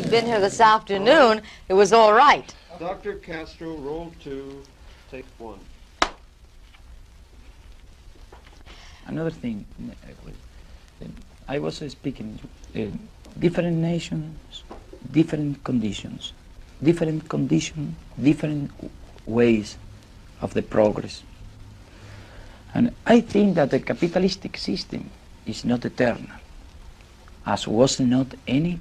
He'd been here this afternoon, it was all right. Dr. Castro, roll two, take one. Another thing, I was speaking, uh, different nations, different conditions, different condition, different ways of the progress. And I think that the capitalistic system is not eternal, as was not any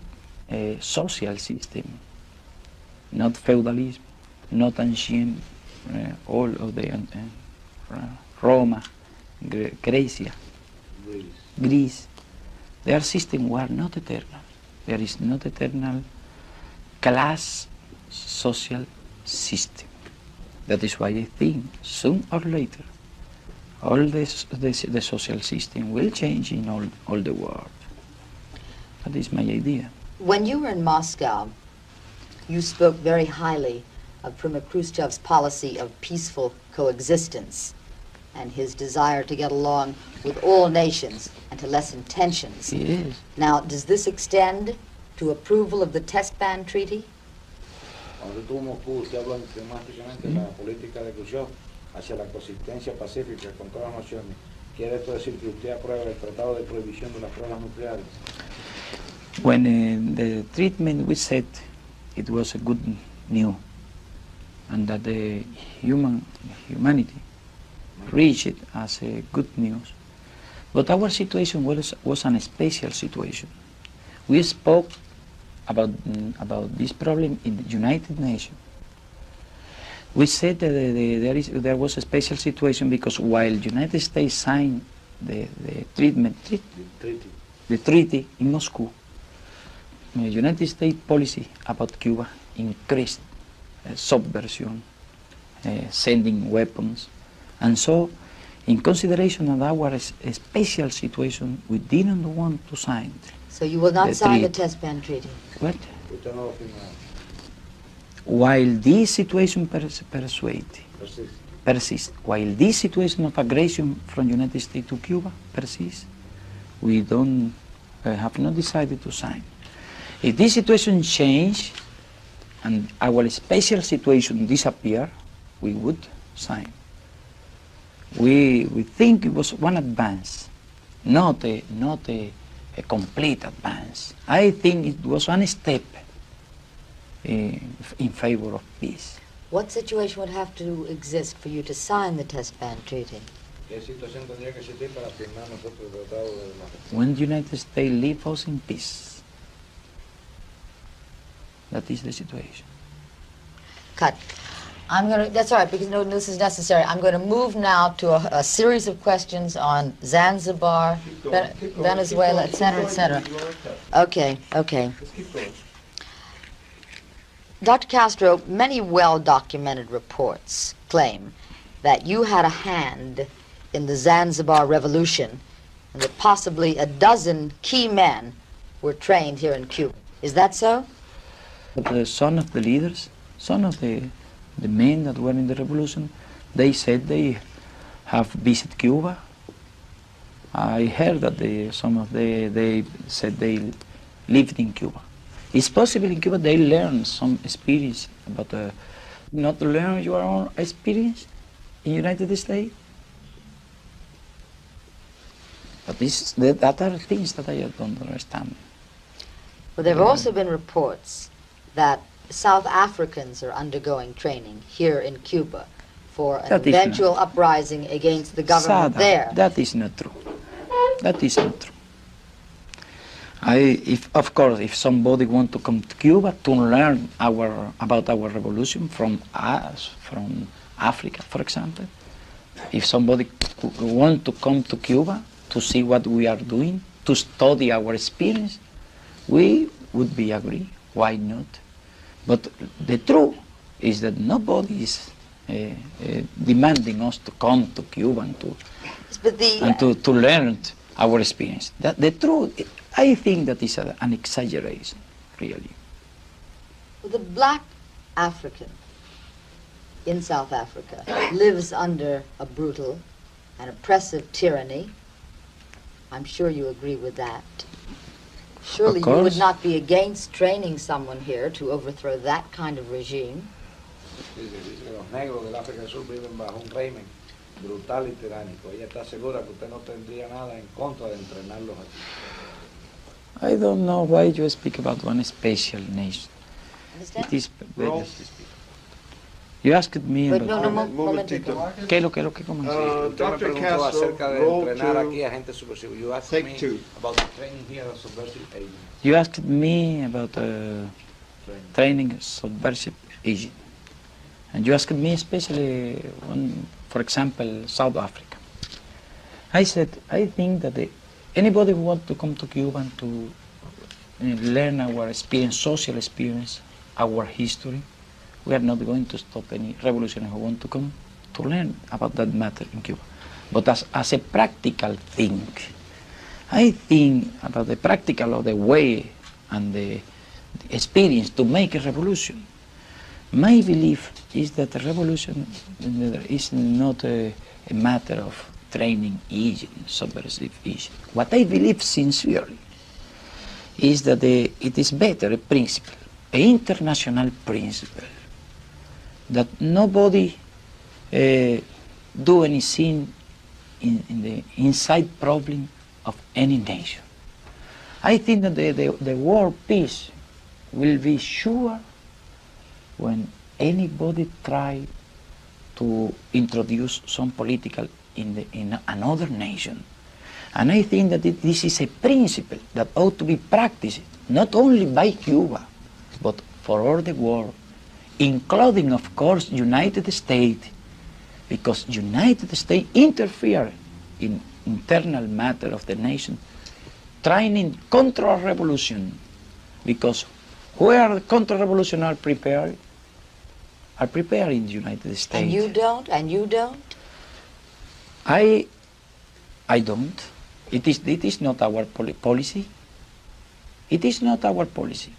uh, social system, not feudalism, not ancient, uh, all of the uh, Roma, Grecia, Greece. Greece. Their system were not eternal. There is not eternal class social system. That is why I think soon or later all this, this, the social system will change in all, all the world. That is my idea. When you were in Moscow, you spoke very highly of Premier Khrushchev's policy of peaceful coexistence and his desire to get along with all nations and to lessen tensions. Yes. Now, does this extend to approval of the test ban treaty? Cuando estuvo Moscú, usted habló emblemáticamente de la mm. política de Khrushchev hacia la coexistencia pacífica con todas las naciones. ¿Quiere esto decir que usted aprueba el Tratado de Prohibición de las Pruebas Nucleares? When uh, the treatment we said it was a good news and that the human humanity reached it as a good news. But our situation was, was an special situation. We spoke about, mm, about this problem in the United Nations. We said that the, the, there, is, there was a special situation because while United States signed the, the treatment, treat, Treaty. the treaty in Moscow, the United States policy about Cuba increased uh, subversion, uh, sending weapons, and so in consideration of our s- special situation, we didn't want to sign. So you will not The sign the test ban treaty? What? Usted no lo firma. While this situation pers- persuade, Persiste. persists, while this situation of aggression from United States to Cuba persists, we don't uh, have not decided to sign. If this situation change and our special situation disappear, we would sign. We, we think it was one advance, not a, not a, a complete advance. I think it was one step uh, in favor of peace. What situation would have to exist for you to sign the test ban treaty? ¿Qué situación tendría que existir para firmar nosotros el Tratado de la when the United States leave us in peace. That is the situation. Cut. I'm going to, that's all right, because no, this is necessary. I'm going to move now to a, a series of questions on Zanzibar, going, Ven- going, Venezuela, keep et cetera, et cetera. keep going, keep going. Okay, okay. Let's keep going. Dr. Castro, many well-documented reports claim that you had a hand in the Zanzibar Revolution and that possibly a dozen key men were trained here in Cuba. Is that so? The son of the leaders, son of the, the men that were in the revolution, they said they have visited Cuba. I heard that they, some of the, they said they lived in Cuba. It's possible in Cuba they learn some experience, but uh, not learn your own experience in United States. But this, that, that are things that I don't understand. Well, there have also been reports that South Africans are undergoing training here in Cuba for an That eventual uprising against the government Sada, there. That is not true. That is not true. I, if, of course, if somebody want to come to Cuba to learn our, about our revolution from us, from Africa, for example, if somebody want to come to Cuba to see what we are doing, to study our experience, we would be agree. Why not? But the truth is that nobody is uh, uh, demanding us to come to Cuba and to But the, and to, to learn our experience. That the truth, I think that is a, an exaggeration, really. the black African in South Africa lives under a brutal and oppressive tyranny. I'm sure you agree with that. Surely you would not be against training someone here to overthrow that kind of regime. Dice, dice que los negros del África del Sur viven bajo un régimen brutal y tiránico. Ella está segura que usted no tendría nada en contra de entrenarlos aquí. I don't know why you speak about one special nation. Understand? It is better to speak. You asked me But about no, no, Moment- mo- momentito. momentito. qué es lo que lo que cómo es? Uh, Dr. Castro, acerca de entrenar aquí a gente subversiva. You asked take me two. about the training here as subversive agent. You asked me about uh, Training. training subversive agent, and you asked me especially one, for example, South Africa. I said I think that the, anybody who wants to come to Cuba and to uh, learn our experience, social experience, our history, we are not going to stop any revolutionary who want to come to learn about that matter in Cuba. But as, as a practical thing, I think about the practical of the way and the, the experience to make a revolution. My belief is that a revolution is not a, a matter of training agent, subversive agent. What I believe sincerely is that the, it is better a principle, an international principle, that nobody uh, do anything in, in the inside problem of any nation. I think that the, the, the world peace will be sure when anybody try to introduce some political in, the, in another nation. And I think that it, this is a principle that ought to be practiced not only by Cuba, but for all the world, including, of course, United States, because United States interfere in internal matter of the nation, trying in counter-revolution, because where the counter-revolution are prepared, are prepared in the United States. And you don't? And you don't? I, I don't. It is, it is not our poli- policy. It is not our policy.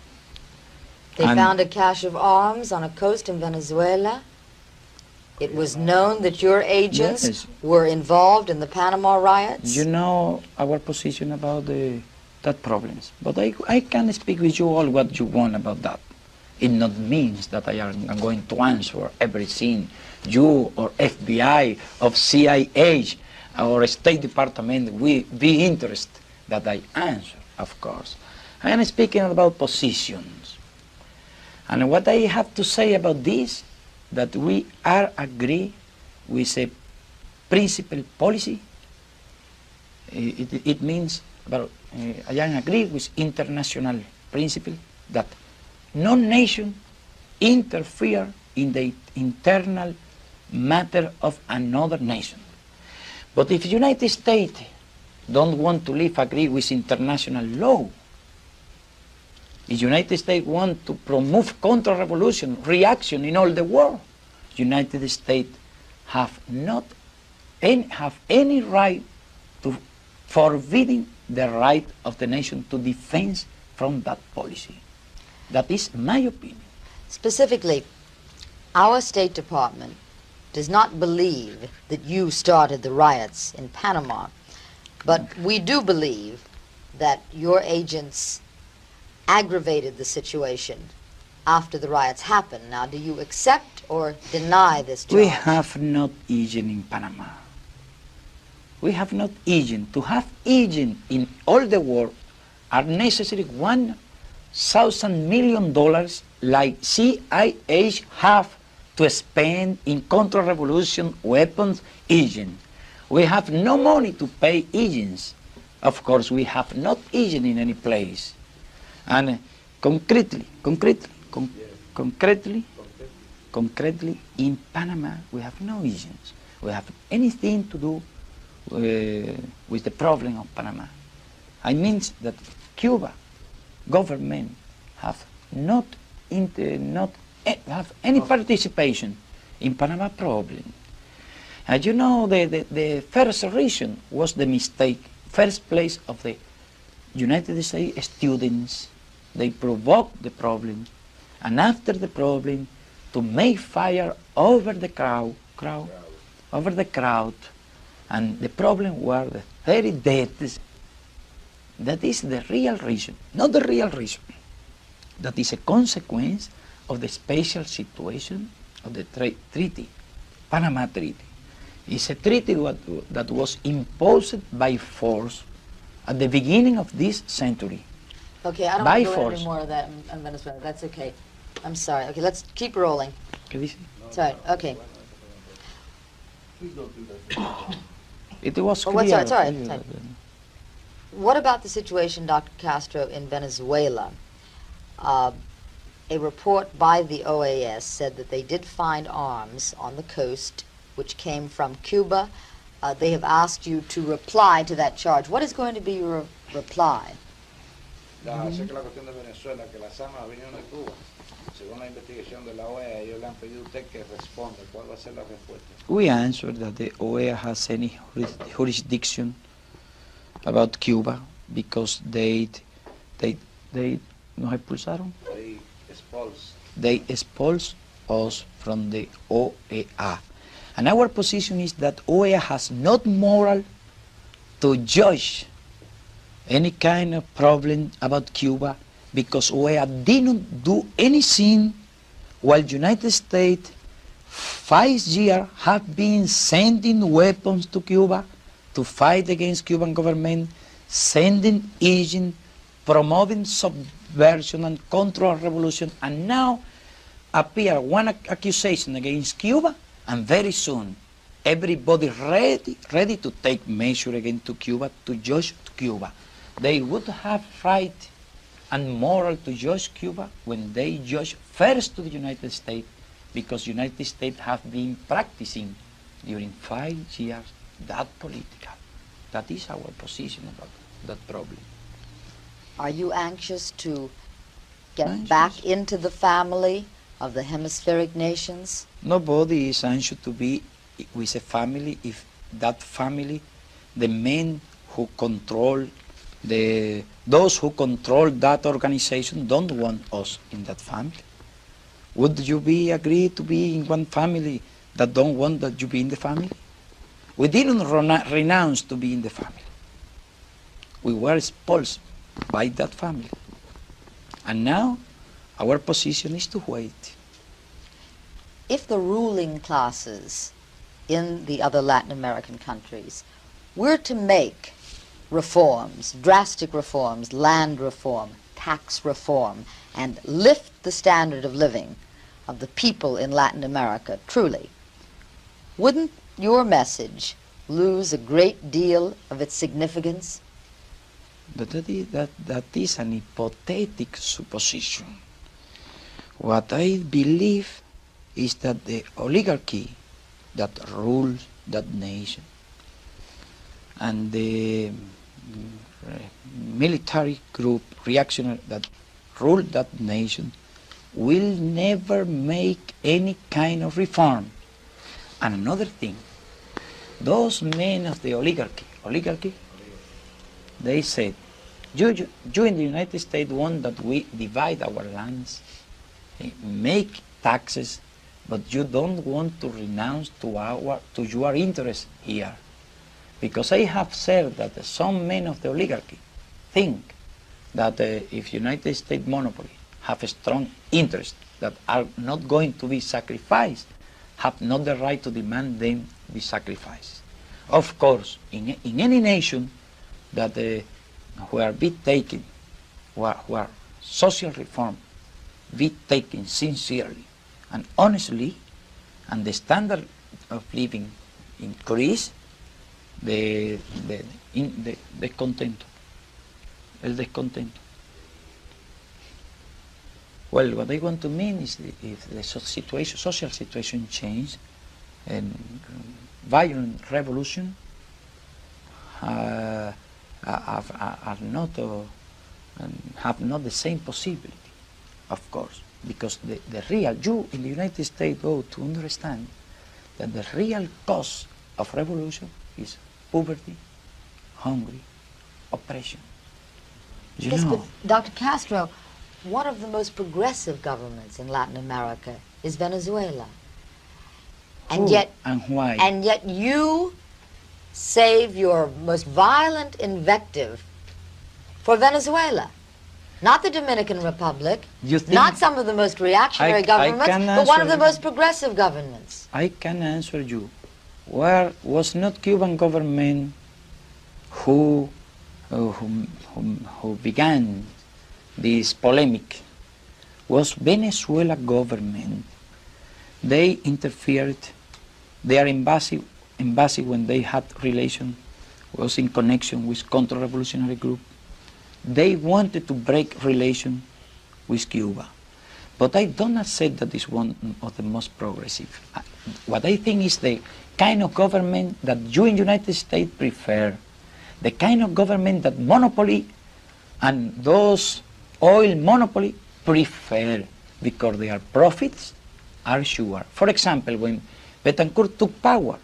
They And- found a cache of arms on a coast in Venezuela. It was known that your agents Yes. were involved in the Panama riots. You know our position about the, that problems, but I, I can speak with you all what you want about that. It not means that I am going to answer everything you or FBI or CIA or State Department will be interested that I answer, of course. I am speaking about positions. And what I have to say about this, that we are agree with a principle policy it, it- it means, well, uh, I am agree with international principle that no nation interfere in the internal matter of another nation. But if United States don't want to live agree with international law, if United States want to promote counter-revolution, reaction in all the world, United States have not any, have any right to forbidding the right of the nation to defend from that policy. That is my opinion. Specifically, our State Department does not believe that you started the riots in Panama, but we do believe that your agents aggravated the situation after the riots happened. Now, do you accept or deny this charge? We have not agent in Panama. We have not agent. To have agent in all the world are necessary one thousand million dollars like CIA have to spend in counter-revolution weapons agent. We have no money to pay agents. Of course, we have not agent in any place. And uh, concretely, concretely, con- concretely, concretely, in Panama, we have no agents. We have anything to do uh, with the problem of Panama. I mean that Cuba government have not inter, not eh, have any participation in Panama problem. As you know, the, the, the first reason was the mistake, first place of the United States students. They provoked the problem, and after the problem, to make fire over the crowd, crowd, over the crowd, and the problem were the 30 deaths That is the real reason, not the real reason. That is a consequence of the special situation of the treaty, Panama Treaty. It's a treaty what, that was imposed by force at the beginning of this century. Okay, I don't By want to go into any more of that in- in Venezuela. That's okay. I'm sorry. Okay, let's keep rolling. ¿Qué dice? Sorry. Okay. It was what's clear. that? Sorry, sorry. What about the situation, Dr. Castro, in Venezuela? Uh, a report by the OAS said that they did find arms on the coast which came from Cuba. Uh, they have asked you to reply to that charge. What is going to be your reply? La, sé que la cuestión de Venezuela, que las armas vinieron de Cuba. Según la investigación de la OEA, ellos le han pedido a usted que responda. ¿Cuál va a ser la respuesta? We answered that the OEA has any jurisdiction about Cuba because they, they, they nos expulsaron. They expulsed They expulsed us from the OEA. And our position is that OEA has not moral to judge any kind of problem about Cuba because OEA didn't do anything while United States five years have been sending weapons to Cuba to fight against Cuban government, sending agents, promoting subversion and control revolution, and now appear one ac- accusation against Cuba, and very soon everybody ready, ready to take measure against to Cuba, to judge Cuba. They would have right and moral to judge Cuba when they judge first to the United States, because United States have been practicing during five years that political. That is our position about that problem. Are you anxious to get Anxious? back into the family of the hemispheric nations? Nobody is anxious to be with a family if that family, the men who control the those who control that organization don't want us in that family. Would you be agree to be in one family that don't want that you be in the family? We didn't renounce to be in the family. We were expulsed by that family. And now our position is to wait. if the ruling classes in the other Latin American countries were to make reforms, drastic reforms, land reform, tax reform, and lift the standard of living of the people in Latin America truly, wouldn't your message lose a great deal of its significance? But that is, that, that is an hypothetical supposition. What I believe is that the oligarchy that rules that nation and the mm, military group, reactionary, that rule that nation will never make any kind of reform. And another thing, those men of the oligarchy, oligarchy, they said, you, you, in the United States want that we divide our lands, make taxes, but you don't want to renounce to our to your interest here. Because I have said that some men of the oligarchy think that uh, if United States monopoly have a strong interest that are not going to be sacrificed, have not the right to demand them be sacrificed. Of course, in, in any nation that uh, where be taken, where, where social reform be taken sincerely and honestly, and the standard of living increase, the, the, in, the descontento, el descontento. Well, what I want to mean is the, if the situation, social situation change, and violent revolution uh, are, are, not uh, have not the same possibility, of course, because the, the real you in the United States go to understand that the real cause of revolution is poverty, hunger, oppression. You yes, know, but Dr. Castro, one of the most progressive governments in Latin America is Venezuela. And yet and why? And yet you save your most violent invective for Venezuela. Not the Dominican Republic, You think not some of the most reactionary I- I governments, can but one of the most progressive governments. I can answer you. Where was not Cuban government who, uh, who, who, who began this polemic? Was Venezuela government. They interfered. Their embassy, embassy when they had relation was in connection with counter-revolutionary group. They wanted to break relation with Cuba. But I do not say that is one of the most progressive. What I think is the kind of government that you in United States prefer, the kind of government that monopoly and those oil monopoly prefer because their profits are sure. For example, when Betancourt took power,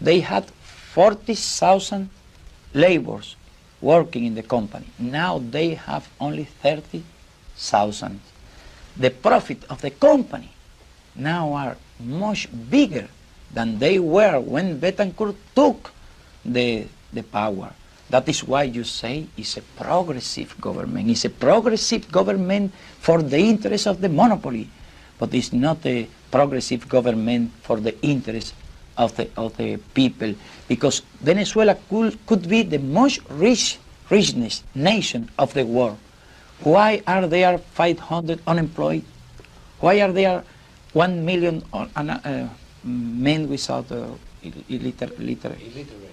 they had 40,000 laborers working in the company. Now they have only 30,000 the profit of the company now are much bigger than they were when Betancourt took the, the power. That is why you say it's a progressive government. It's a progressive government for the interest of the monopoly, but it's not a progressive government for the interest of the, of the people. Because Venezuela could, could be the most rich, richest nation of the world. Why are there 500 unemployed? Why are there 1 million un- un- uh, men without uh, illiter- liter- Illiterate.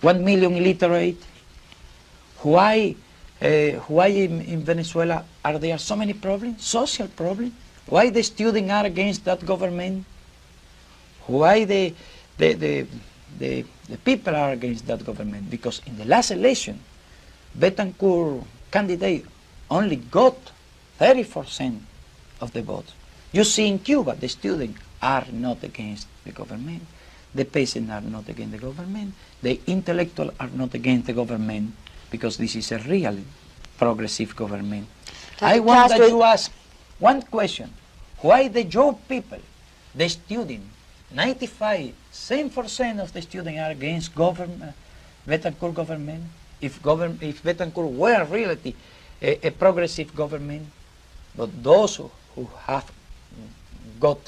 1 million illiterate? Why, uh, why in, in Venezuela are there so many problems, social problems? Why the students are against that government? Why the, the, the, the, the people are against that government? Because in the last election, Betancourt candidate only got 30% of the votes. You see in Cuba, the students are not against the government, the peasants are not against the government, the intellectuals are not against the government, because this is a real progressive government. I want that you ask one question. Why the job people, the student, 95, same percent of the students are against government, Betancourt government? If, govern, if Betancourt were really a, a progressive government, but those who, who have got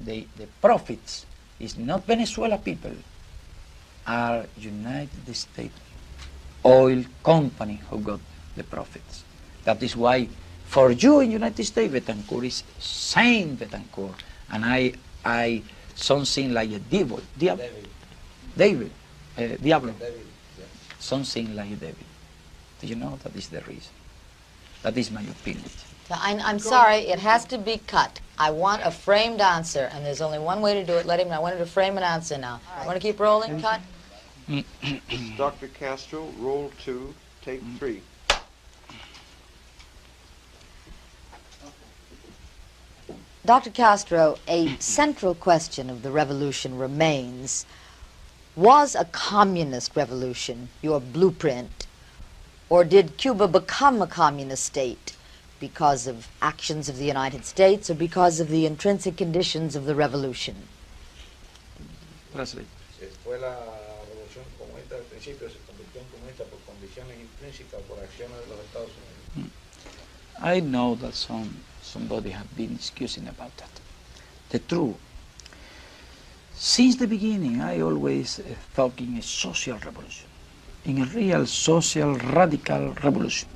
the, the profits is not Venezuela people, are United States oil company who got the profits. That is why for you in United States, Betancourt is Saint Betancourt, and I, I something like a devil, Diab- David. David, uh, Diablo, David. Yeah. something like a devil. Do you know that is the reason? That is my opinion. Now, I, I'm sorry, it has to be cut. I want a framed answer, and there's only one way to do it. Let him know. I wanted to frame an answer now. I want to keep rolling? Cut. Dr. Castro, roll two, take three. Dr. Castro, a central question of the revolution remains Was a communist revolution your blueprint, or did Cuba become a communist state because of actions of the United States or because of the intrinsic conditions of the revolution? Translate. Fue la revolución comunista al principio, se convirtió en comunista por condiciones intrínsecas, por acciones de los Estados Unidos. I know that some somebody have been excusing about that. The truth. Since the beginning, I always uh, thought in a social revolution, in a real social radical revolution.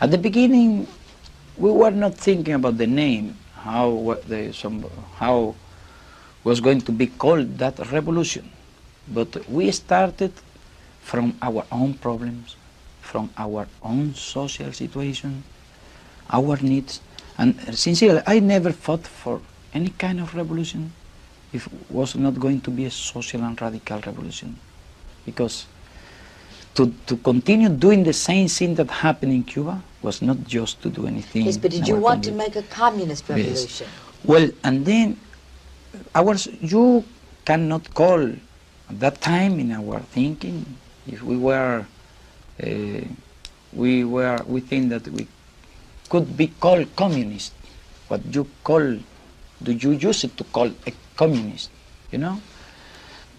At the beginning, we were not thinking about the name, how the some how was going to be called that revolution, but we started from our own problems, from our own social situation, our needs. And sincerely, I never fought for any kind of revolution if it was not going to be a social and radical revolution. Because to, to continue doing the same thing that happened in Cuba was not just to do anything. Yes, but did you want to make a communist Yes. revolution? Well, and then our, you cannot call at that time in our thinking, if we were, uh, we were, we think that we could be called communist. What you call, do you use it to call a communist, you know?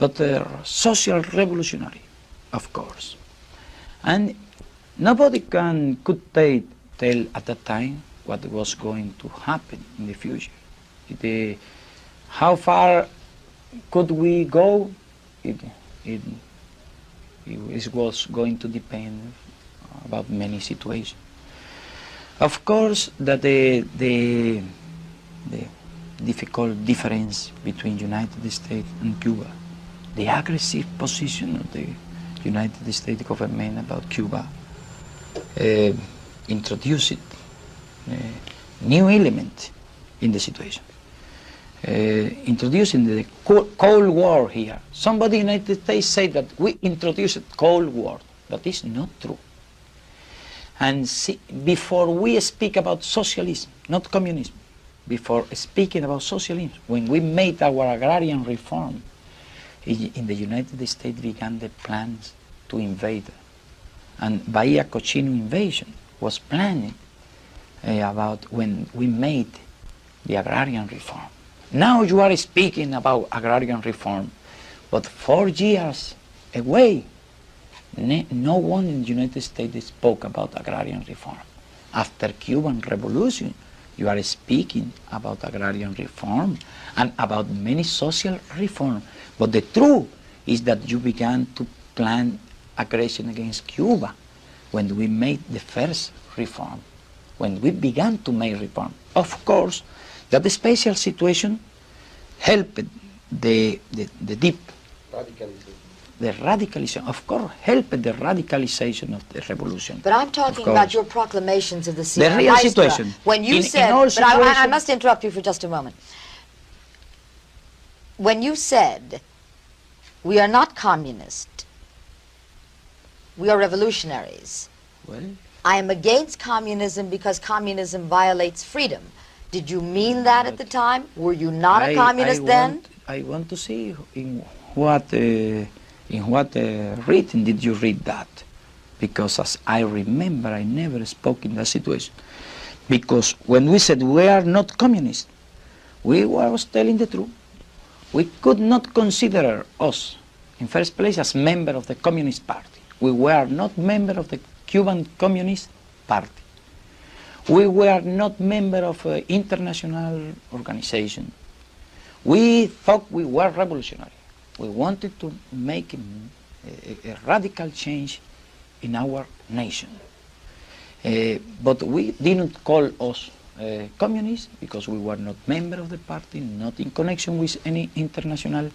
But uh, social revolutionary, of course. And Nobody can could tell, tell at that time what was going to happen in the future. It, uh, how far could we go? It, it, it was going to depend about many situations. Of course, that the, the, the difficult difference between United States and Cuba, the aggressive position of the United States government about Cuba, uh, introduced uh, new element in the situation. Uh, introducing the Cold War here. Somebody in the United States said that we introduced Cold War. That is not true. And see, before we speak about socialism, not communism, before speaking about socialism, when we made our agrarian reform, in the United States began the plans to invade. And Bahia Cochino invasion was planned uh, about when we made the agrarian reform. Now you are speaking about agrarian reform, but four years away, no one in the United States spoke about agrarian reform. After Cuban Revolution, you are speaking about agrarian reform and about many social reform. But the truth is that you began to plan aggression against Cuba when we made the first reform, when we began to make reform. Of course, that the special situation helped the, the, the deep Radicalization. The radicalization, of course, helped the radicalization of the revolution. But I'm talking about your proclamations of the The Sierra Maestra. situation. When you In- in said, all but I, I- must interrupt you for just a moment. When you said, we are not communist, we are revolutionaries. Well, I am against communism because communism violates freedom. Did you mean that at the time? Were you not a I- communist I then? Want, I want to see in what uh, in what uh, written did you read that? Because as I remember, I never spoke in that situation. Because when we said we are not communist, we were telling the truth. We could not consider us, in first place, as member of the Communist Party. We were not member of the Cuban Communist Party. We were not member of an international organization. We thought we were revolutionary. We wanted to make a, a- radical change in our nation. Uh, but we didn't call us uh, communists because we were not member of the party, not in connection with any international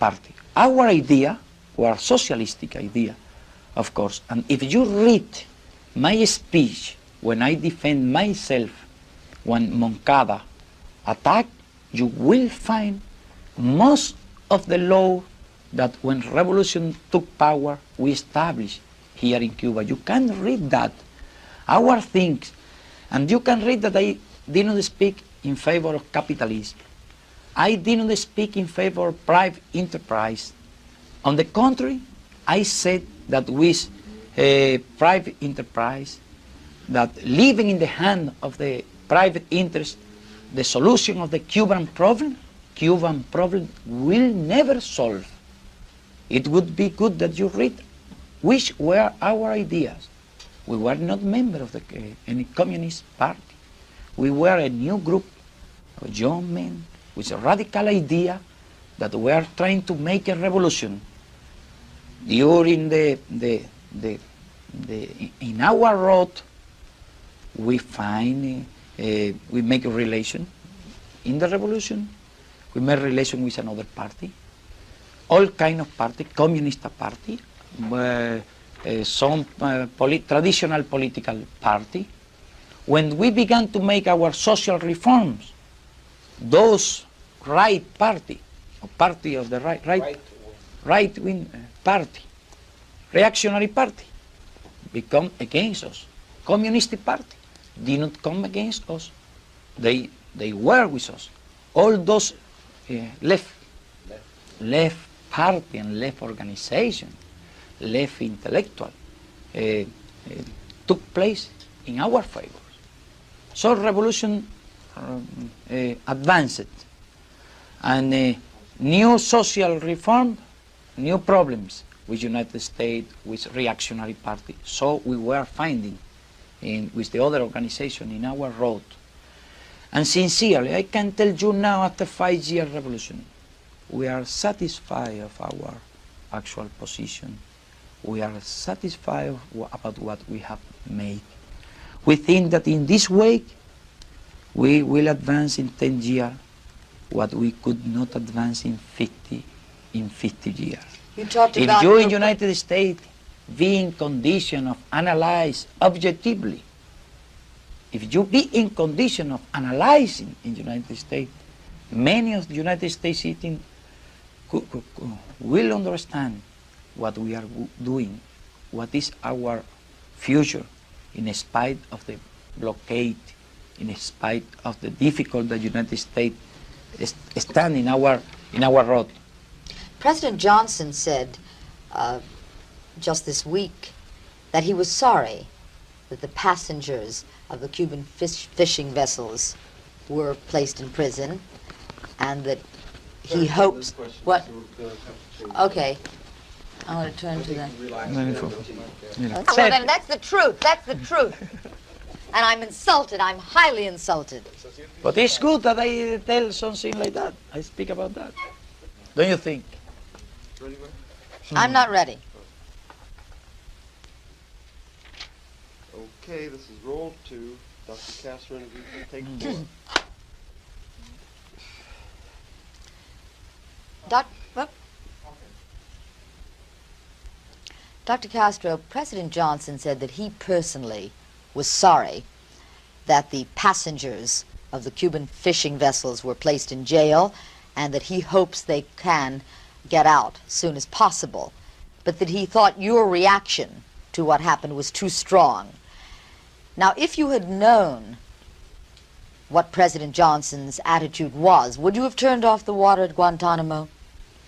party. Our idea was socialistic idea, of course. And if you read my speech when I defend myself when Moncada attacked, you will find most of the law that when revolution took power, we established here in Cuba. You can read that, our things, and you can read that I didn't speak in favor of capitalism. I didn't speak in favor of private enterprise. On the contrary, I said that with uh, private enterprise, that living in the hand of the private interest, the solution of the Cuban problem, Cuban problem will never solve. It would be good that you read which were our ideas. We were not member of the, uh, any communist party. We were a new group of young men with a radical idea that we are trying to make a revolution. During the, the, the, the in our road, we find, uh, we make a relation. In the revolution, we made relation with another party, all kind of party, communist party, uh, uh, some uh, poli- traditional political party. When we began to make our social reforms, those right party, or party of the right, right, Right. right wing uh, party, reactionary party, become against us. Communist party did not come against us. They, they were with us. All those left, Left. left party and left organization, left intellectual, uh, uh, took place in our favor. So revolution um, advanced, and new social reform, new problems with United States, with reactionary party. So we were finding in, with the other organization in our road. And sincerely, I can tell you now after five year revolution, we are satisfied of our actual position. We are satisfied about what we have made. We think that in this way, we will advance in 10 years what we could not advance in 50, in 50 years. You talked If about you in United States be in condition of analyze objectively, if you be in condition of analyzing in the United States, many of the United States citizens will understand what we are doing, what is our future, in spite of the blockade, in spite of the difficult the United States is- in our in our road. President Johnson said uh, just this week that he was sorry that the passengers of the Cuban fish, fishing vessels were placed in prison and that he hopes. What? Okay. I'm going to turn to that. Mira. Oh, well, then that's the truth. That's the truth. And I'm insulted. I'm highly insulted. But it's good that I tell something like that. I speak about that. Don't you think? I'm not ready. Okay, this is roll two. Dr. Castro interview. Take hmm. four. Doc, what? Dr. Castro, President Johnson said that he personally was sorry that the passengers of the Cuban fishing vessels were placed in jail and that he hopes they can get out soon as possible, but that he thought your reaction to what happened was too strong. Now, if you had known what President Johnson's attitude was, would you have turned off the water at Guantanamo?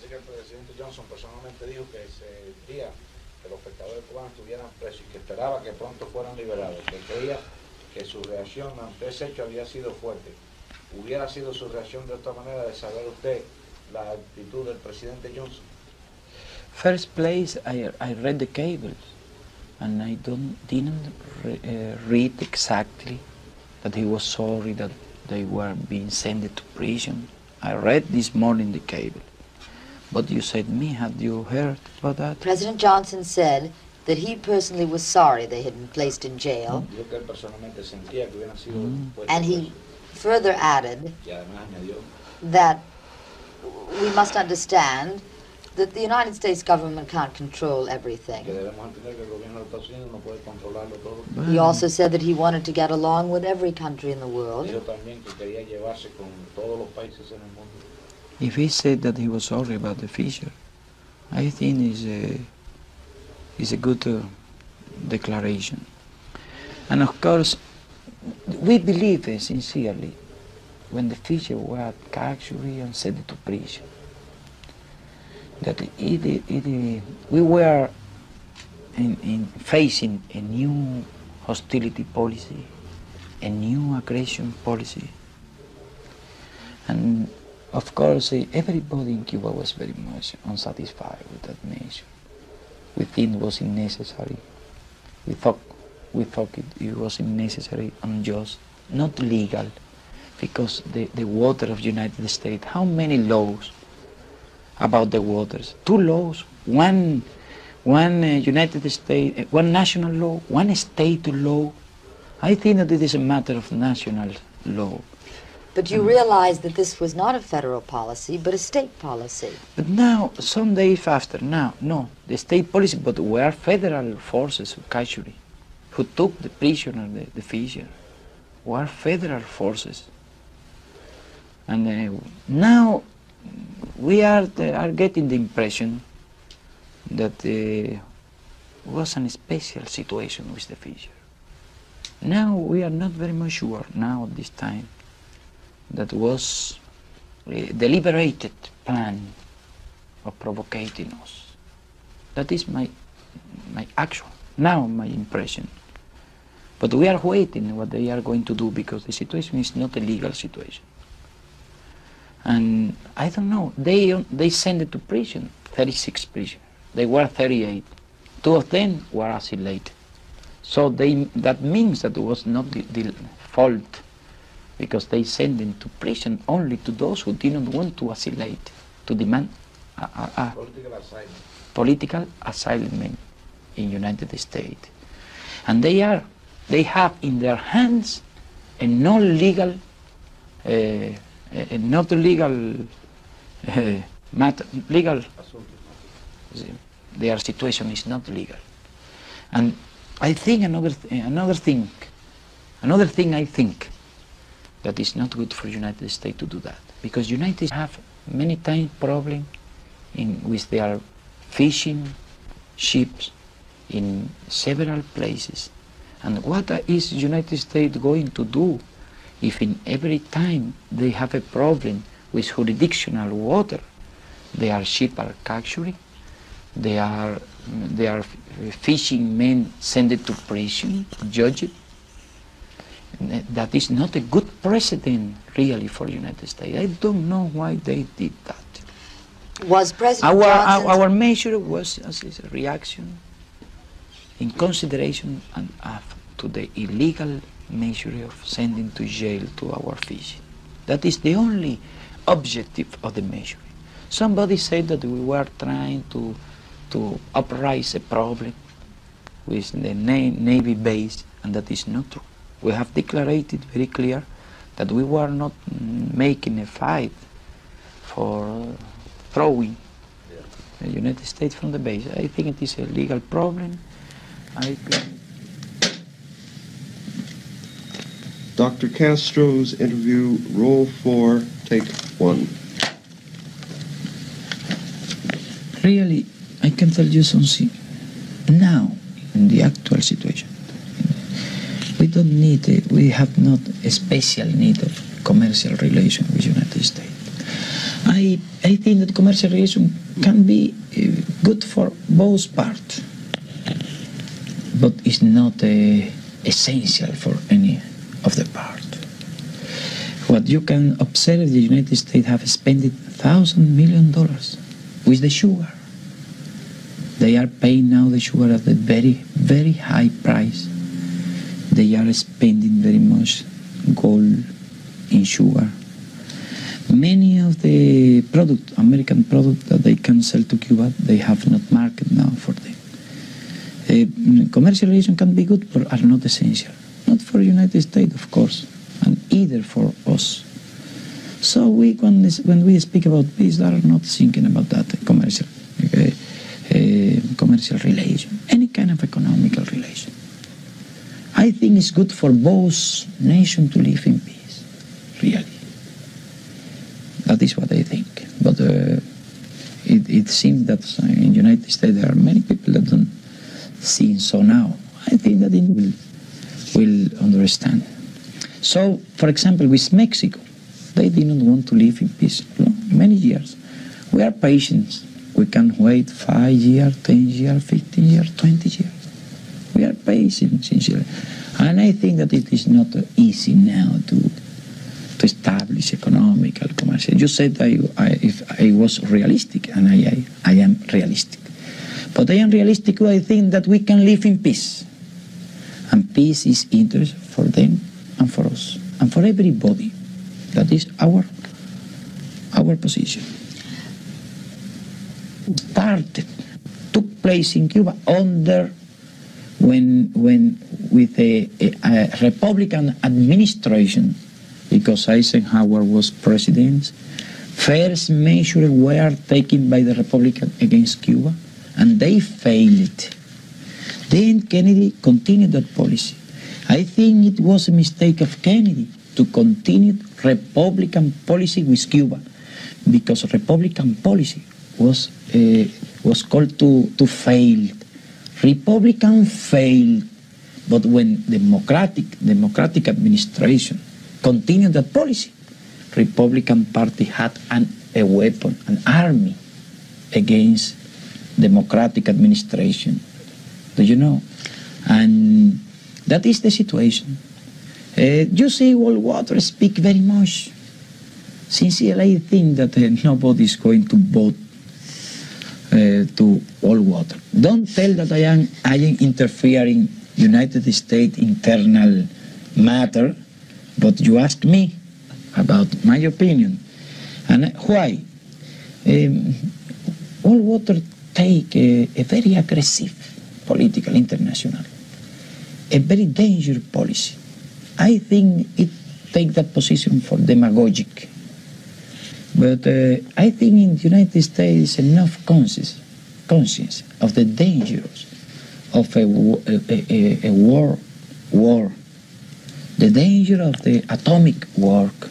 El presidente Johnson personalmente dijo que ese día que los pescadores cubanos estuvieran presos y que esperaba que pronto fueran liberados, que creía que su reacción ante ese hecho había sido fuerte. ¿Hubiera sido su reacción de otra manera de saber usted la actitud del presidente Johnson? First place, I, I read the cables, and I don't didn't re, uh, read exactly that he was sorry that they were being sent to prison. I read this morning the cable, but you said me. Had you heard about that? President Johnson said that he personally was sorry they had been placed in jail, Dijo que él personalmente sentía que hubieran sido Mm. and he further added y además añadió that we must understand that the United States government can't control everything. que debemos entender que el gobierno de Estados Unidos no puede controlarlo todo. He also said that he wanted to get along with every country in the world. Dijo también que quería llevarse con todos los países en el mundo. If he said that he was sorry about the fisher, I think is a is a good uh, declaration. And of course, we believe sincerely when the fisher were captured and sent to prison that it, it, we were in, in facing a new hostility policy, a new aggression policy. And of course, everybody in Cuba was very much unsatisfied with that measure. We think it was unnecessary. We thought, we thought it, it was unnecessary, unjust, not legal, because the, the water of United States, how many laws about the waters? Two laws, one, one uh, United States, uh, one national law, one state law. I think that it is a matter of national law. But you realize that this was not a federal policy, but a state policy. But now, some days after, now, no, the state policy, but were federal forces who captured, who took the prisoner, the, the fisher, were federal forces. And uh, now we are, the, are getting the impression that uh, was a special situation with the fisher. Now we are not very much sure, now at this time, that was a deliberated plan of provoking us. That is my, my actual, now my impression. But we are waiting what they are going to do because the situation is not a legal situation. And I don't know, they, they send it to prison, 36 prisoners. They were 38. Two of them were assimilated. So they, that means that it was not the, the fault because they sent them to prison only to those who didn't want to assimilate, to demand a, a, a Political asylum. political asylum in United States. And they are, they have in their hands a non-legal, uh, a not legal uh, matter, legal, their situation is not legal. And I think another, th- another thing, another thing I think that is not good for United States to do that because United States have many times problem in with their fishing ships in several places. And what is United States going to do if in every time they have a problem with jurisdictional water, their ship are captured, they are, they are fishing men sent to prison, judged. That is not a good precedent really for United States. I don't know why they did that. Was President Our, Johnson... our, our measure was as a reaction in consideration and of, to the illegal measure of sending to jail to our fishing. That is the only objective of the measure. Somebody said that we were trying to, to uprise a problem with the na- Navy base, and that is not true. We have declared it very clear that we were not making a fight for throwing the United States from the base. I think it is a legal problem. I Dr. Castro's interview, roll four, take one. really, I can tell you something. Now, in the actual situation, we don't need, a, we have not a special need of commercial relation with United States. I, I think that commercial relation can be uh, good for both parts, but it's not uh, essential for any of the part. What you can observe, the United States have spent thousand million dollars with the sugar. They are paying now the sugar at a very, very high price. They are spending very much gold in sugar. Many of the product, American product that they can sell to Cuba, they have not market now for them. Uh, commercial relations can be good, but are not essential. Not for United States, of course, and either for us. So we, when, this, when we speak about peace, they are not thinking about that uh, commercial, uh, commercial relation, any kind of economical relation. I think it's good for both nations to live in peace, really. That is what I think. But uh, it, it seems that in United States there are many people that don't see so now. I think that it will, will understand. So, for example, with Mexico, they didn't want to live in peace no, many years. We are patient. We can wait five years, ten years, fifteen years, twenty years. We are patient, sincerely. And I think that it is not easy now to to establish economical, commercial. You said I, I, if I was realistic, and I, I, I am realistic. But I am realistic. I think that we can live in peace, peace is interest for them and for us and for everybody. That is our our position. Started, took place in Cuba under when when with a, a, a Republican administration, because Eisenhower was president. First measures were taken by the Republican against Cuba, and they failed. Then Kennedy continued that policy. I think it was a mistake of Kennedy to continue Republican policy with Cuba, because Republican policy was uh, was called to, to fail. Republican failed, but when Democratic Democratic administration continued that policy, Republican Party had an, a weapon, an army against Democratic administration. Do you know? And that is the situation. Uh, you see, Goldwater speak very much. Sincerely, I think that uh, nobody is going to vote uh, to Goldwater. Don't tell that I am, I am interfering United States internal matter, but you ask me about my opinion. And why? Um, Goldwater take a very aggressive political international, a very dangerous policy. I think it take that position for demagogic. But uh, I think in the United States enough conscious, conscience of the dangers of a, a, a, a war, war, the danger of the atomic work.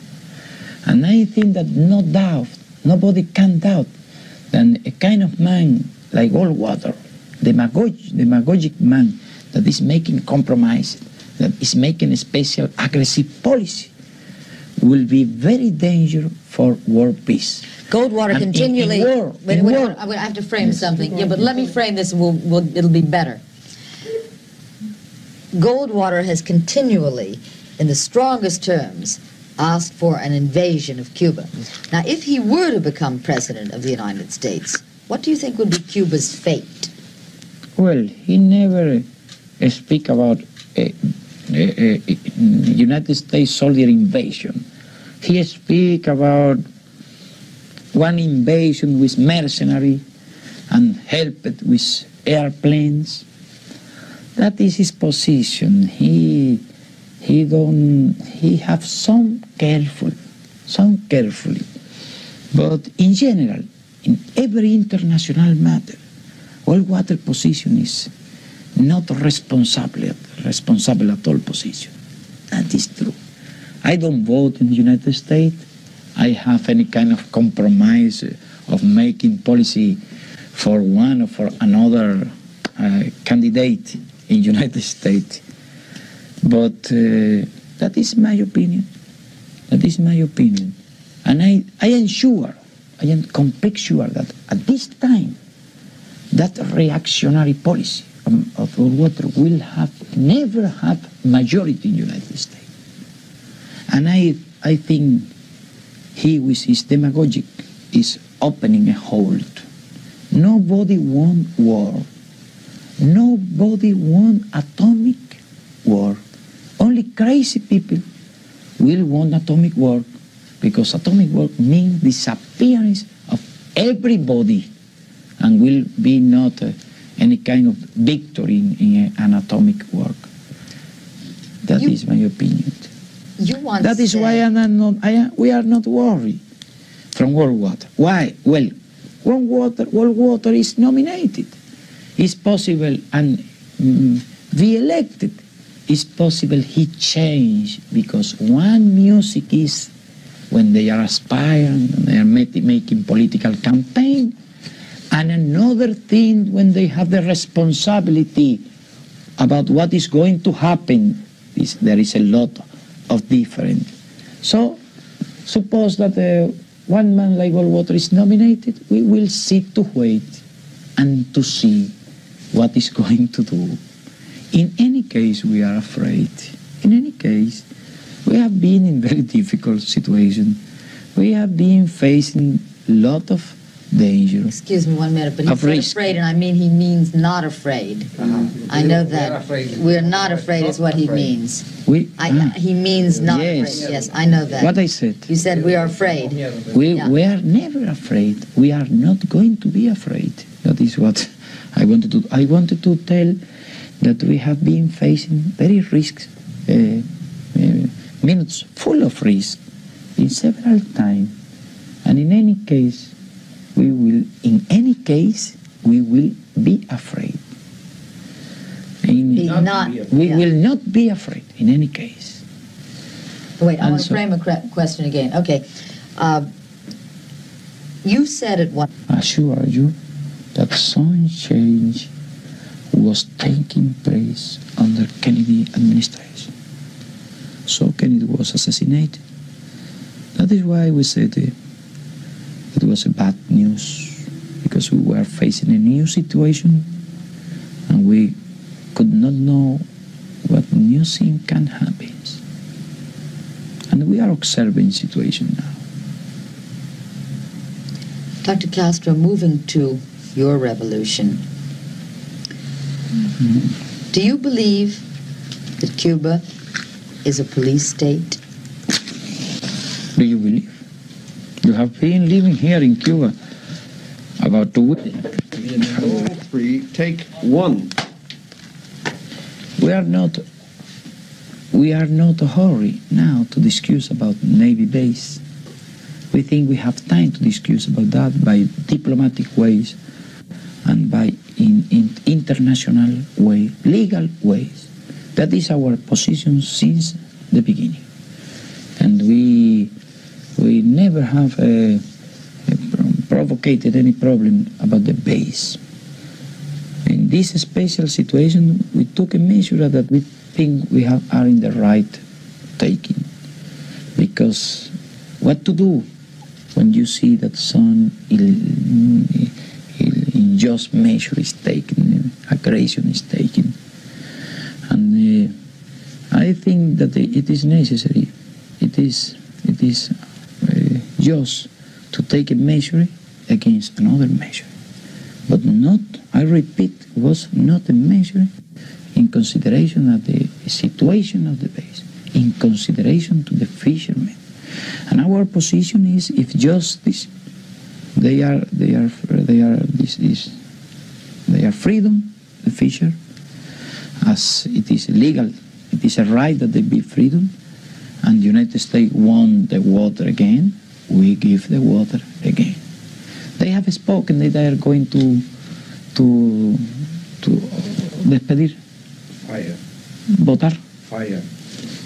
And I think that no doubt, nobody can doubt that a kind of man like Goldwater, demagog, demagogic man that is making compromise, that is making a special aggressive policy, will be very dangerous for world peace. Goldwater And in- in continually. war- wait, in wait, war- I I have to frame something. Yeah, but let me frame this. and We'll, we'll, it'll be better. Goldwater has continually, in the strongest terms, asked for an invasion of Cuba. Now, if he were to become president of the United States, what do you think would be Cuba's fate? Well, he never uh, speak about United States soldier invasion. He speak about one invasion with mercenary and helped with airplanes. That is his position. He he don't he have some careful, some carefully. But in general, in every international matter, Goldwater position is not responsible, responsible at all position. That is true. I don't vote in the United States. I have any kind of compromise uh, of making policy for one or for another uh, candidate in United States. But uh, that is my opinion. That is my opinion. And I, I am sure, I am completely sure that at this time, that reactionary policy um, of water will have never have majority in the United States. And I, I think he with his demagogic is opening a hole. Nobody want war. Nobody want atomic war. Only crazy people will want atomic war because atomic war means disappearance of everybody and will be not uh, any kind of victory in, in an atomic work. That is You- my opinion. That is why I am not, I we are not worried from Goldwater. Why? Well, Goldwater, world water is nominated. It's possible and mm, be elected. It's possible he change because one music is when they are aspiring, they are making political campaign, and another thing when they have the responsibility about what is going to happen. Is, there is a lot of different. So, suppose that uh, one man like Goldwater is nominated, we will sit to wait and to see what is going to do. In any case, we are afraid. In any case, we have been in very difficult situation. We have been facing a lot of danger. excuse me one minute, but he Of said afraid, and I mean he means not afraid. I know that. We're not afraid is what he means. We, I, ah, he means not Yes. afraid. Yes, I know that. what I said. You said we are afraid. We, Yeah. we are never afraid. We are not going to be afraid. That is what I wanted to. I wanted to tell that we have been facing very risks, uh, uh, minutes full of risk, in several times, and in any case, we will. In any case, we will be afraid. In- Be not. we yeah. will not be afraid in any case. Wait, I And want to so- frame a cre- question again. Okay. Uh, you said at one assure you that some change was taking place under Kennedy administration. So Kennedy was assassinated. That is why we said uh, it was a bad news because we were facing a new situation and we could not know what new thing can happen. And we are observing situation now. Dr. Castro, moving to your revolution. Mm-hmm. Do you believe that Cuba is a police state? Do you believe? You have been living here in Cuba about two weeks. Three, take one. We are not we are not a hurry now to discuss about Navy base. We think we have time to discuss about that by diplomatic ways and by in, in international way, legal ways. That is our position since the beginning. And we we never have uh, provoked any problem about the base. In this special situation, we took a measure that we think we have, are in the right taking. Because what to do when you see that some unjust measure is taken, aggression is taken. And uh, I think that it is necessary, it is, it is just to take a measure against another measure. But not, I repeat, was not a measure in consideration of the situation of the base, in consideration to the fishermen. And our position is if justice, they are, they are, they are, this is, they are freedom, the fisher, as it is legal, it is a right that they be freedom, and the United States want the water again, we give the water again. They have spoken that they are going to, to, to despedir Fire. votar, Fire.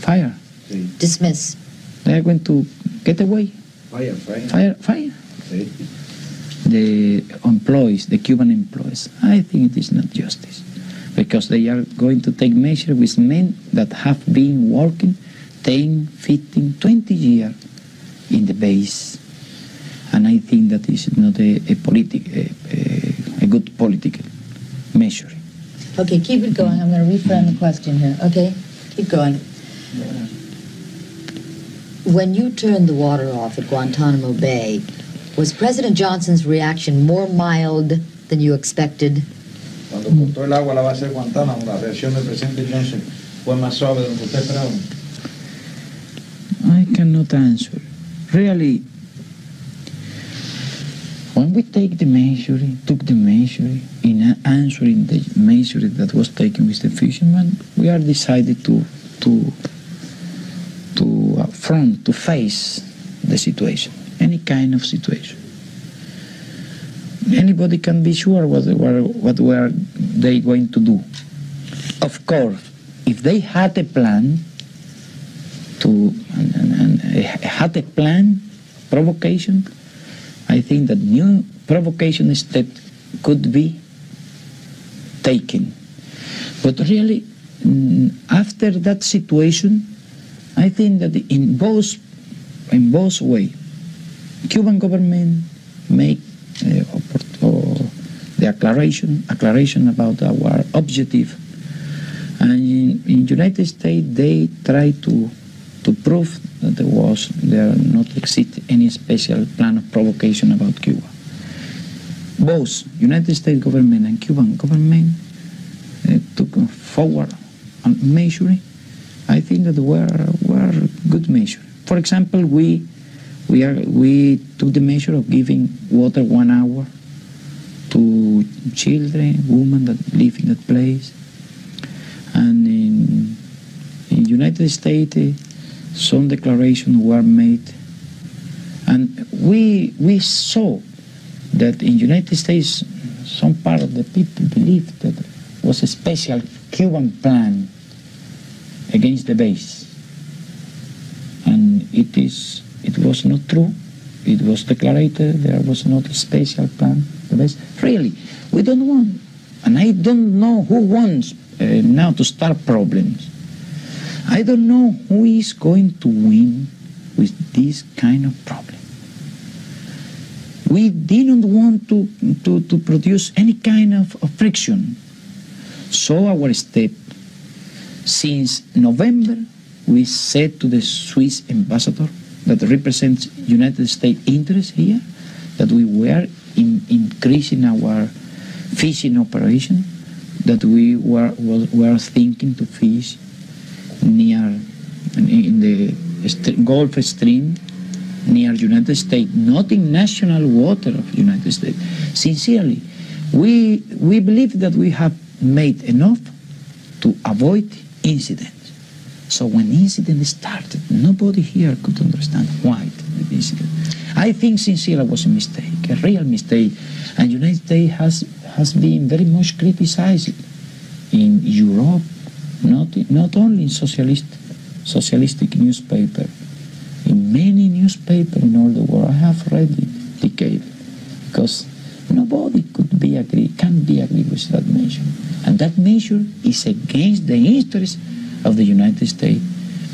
fire. Sí. Dismiss. They are going to get away, Fire, fire. fire, fire. Sí. The employees, the Cuban employees. I think it is not justice because they are going to take measure with men that have been working 10, 15, 20 years in the base. And I think that is not a, a, politic, a, a, a good political measure. Okay, keep it going. I'm going to reframe the question here. Okay, keep going. When you turned the water off at Guantanamo Bay, was President Johnson's reaction more mild than you expected? Cuando cortó el agua a la base de Guantánamo, la reacción del presidente Johnson fue más suave de lo que usted esperaba. I cannot answer. Really, when we take the measure, took the measure, in answering the measure that was taken with the fishermen, we are decided to to to uh, affront, to face the situation, any kind of situation. Anybody can be sure what were, what were they going to do. Of course, if they had a plan, to and, and, and had a plan, provocation, I think that new provocation step could be taken. But really, mm, after that situation, I think that in both in both way, Cuban government make uh, the declaration declaration about our objective, and in, in United States they try to to prove that there was there not exist any special plan of provocation about Cuba. Both United States government and Cuban government uh, took forward a measure. I think that were were good measure. For example, we we are we took the measure of giving water one hour to children, women that live in that place, and in in United States. Uh, some declarations were made, and we we saw that in United States some part of the people believed that was a special Cuban plan against the base, and it is it was not true. It was declared there was not a special plan. The base really we don't want, and I don't know who wants uh, now to start problems. I don't know who is going to win with this kind of problem. We didn't want to, to, to produce any kind of, of friction. So our step, since November, we said to the Swiss ambassador that represents United States interest here, that we were in increasing our fishing operation, that we were, were thinking to fish near in the Gulf Stream near United States, not in national water of United States. Sincerely, we, we believe that we have made enough to avoid incidents. So when incident started, nobody here could understand why the incident. I think sincerely was a mistake, a real mistake, and United States has has been very much criticized in Europe, not not only in socialist socialistic newspaper, in many newspapers in all the world. I have read it, decade, because nobody could be agree, can be agree with that measure, and that measure is against the interests of the United States,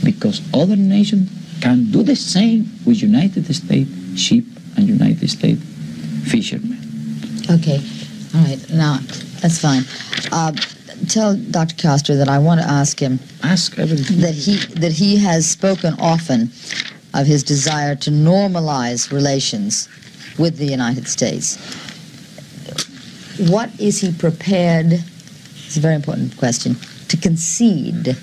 because other nations can do the same with United States ship and United States fishermen. Okay. All right. Now, that's fine. Uh, tell Dr. Castro that I want to ask him Ask everything. that he that he has spoken often of his desire to normalize relations with the United States. What is he prepared? It's a very important question to concede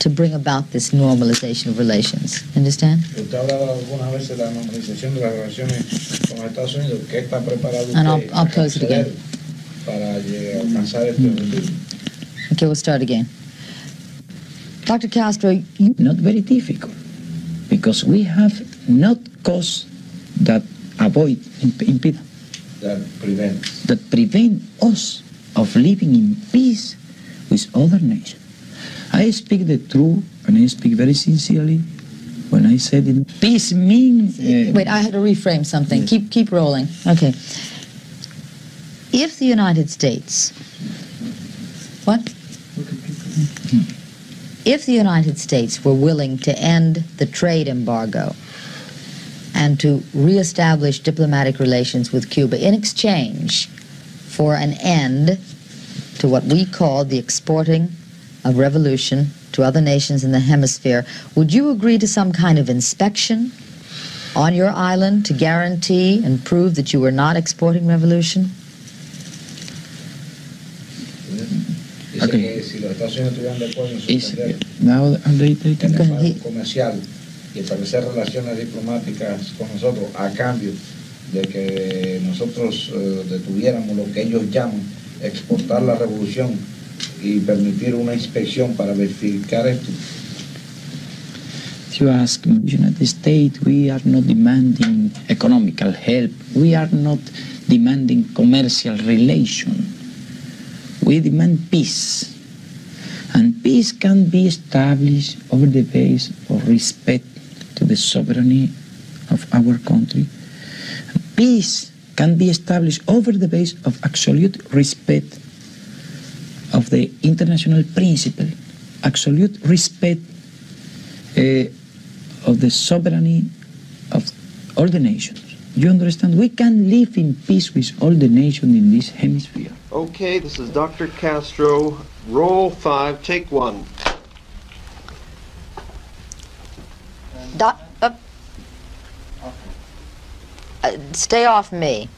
to bring about this normalization of relations. Understand? Usted ha hablado algunas veces de la normalización de las relaciones con los Estados Unidos. ¿Qué está preparado usted And I'll- I'll a pose it again. para llegar- alcanzar este objetivo? Okay, we'll start again. Dr. Castro, you Not very difficult, because we have not cause that avoid imp- impede That prevents. that prevent us of living in peace with other nations. I speak the truth and I speak very sincerely when I said it. Peace means uh, Wait, I had to reframe something. Yes. Keep keep rolling. Okay. If the United States what? If the United States were willing to end the trade embargo and to reestablish diplomatic relations with Cuba in exchange for an end to what we call the exporting of revolution to other nations in the hemisphere, would you agree to some kind of inspection on your island to guarantee and prove that you were not exporting revolution? Dice Ok. que si los Estados Unidos estuvieran de acuerdo en suspender el embargo comercial y establecer relaciones diplomáticas con nosotros a cambio de que nosotros eh, detuviéramos lo que ellos llaman exportar la revolución y permitir una inspección para verificar esto. you ask United States, we are not demanding economical help. We are not demanding commercial relation. We demand peace. And peace can be established over the base of respect to the sovereignty of our country. Peace can be established over the base of absolute respect of the international principle, absolute respect uh, of the sovereignty of all the nations. You understand? We can live in peace with all the nations in this hemisphere. Okay, this is Dr. Castro. Roll five, take one. Doc, uh, uh, stay off me.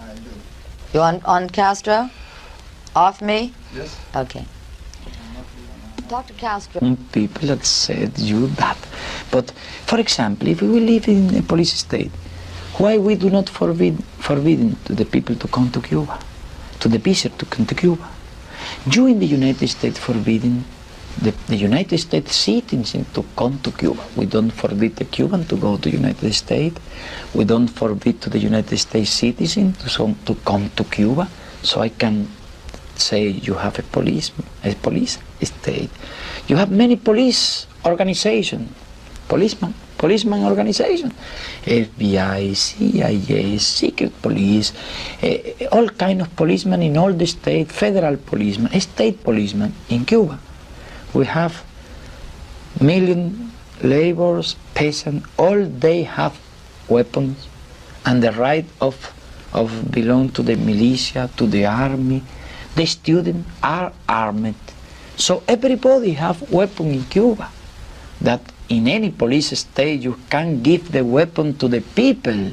I do. You on, on Castro? Off me? Yes. Okay. Dr. Castro. Some people that said you that. But for example, if we live in a police state, why we do not forbid forbidden to the people to come to Cuba, to the visitor to come to Cuba? You in the United States forbidding the, the United States citizens to come to Cuba. We don't forbid the Cuban to go to United States. We don't forbid to the United States citizen to, to come to Cuba. So I can say you have a police, a police state. You have many police organization, policeman, policeman organization, FBI, CIA, secret police, eh, all kind of policemen in all the state, federal policemen, state policemen in Cuba. We have million laborers, peasants, all they have weapons and the right of, of belong to the militia, to the army. The students are armed. So everybody have weapon in Cuba. That in any police state you can't give the weapon to the people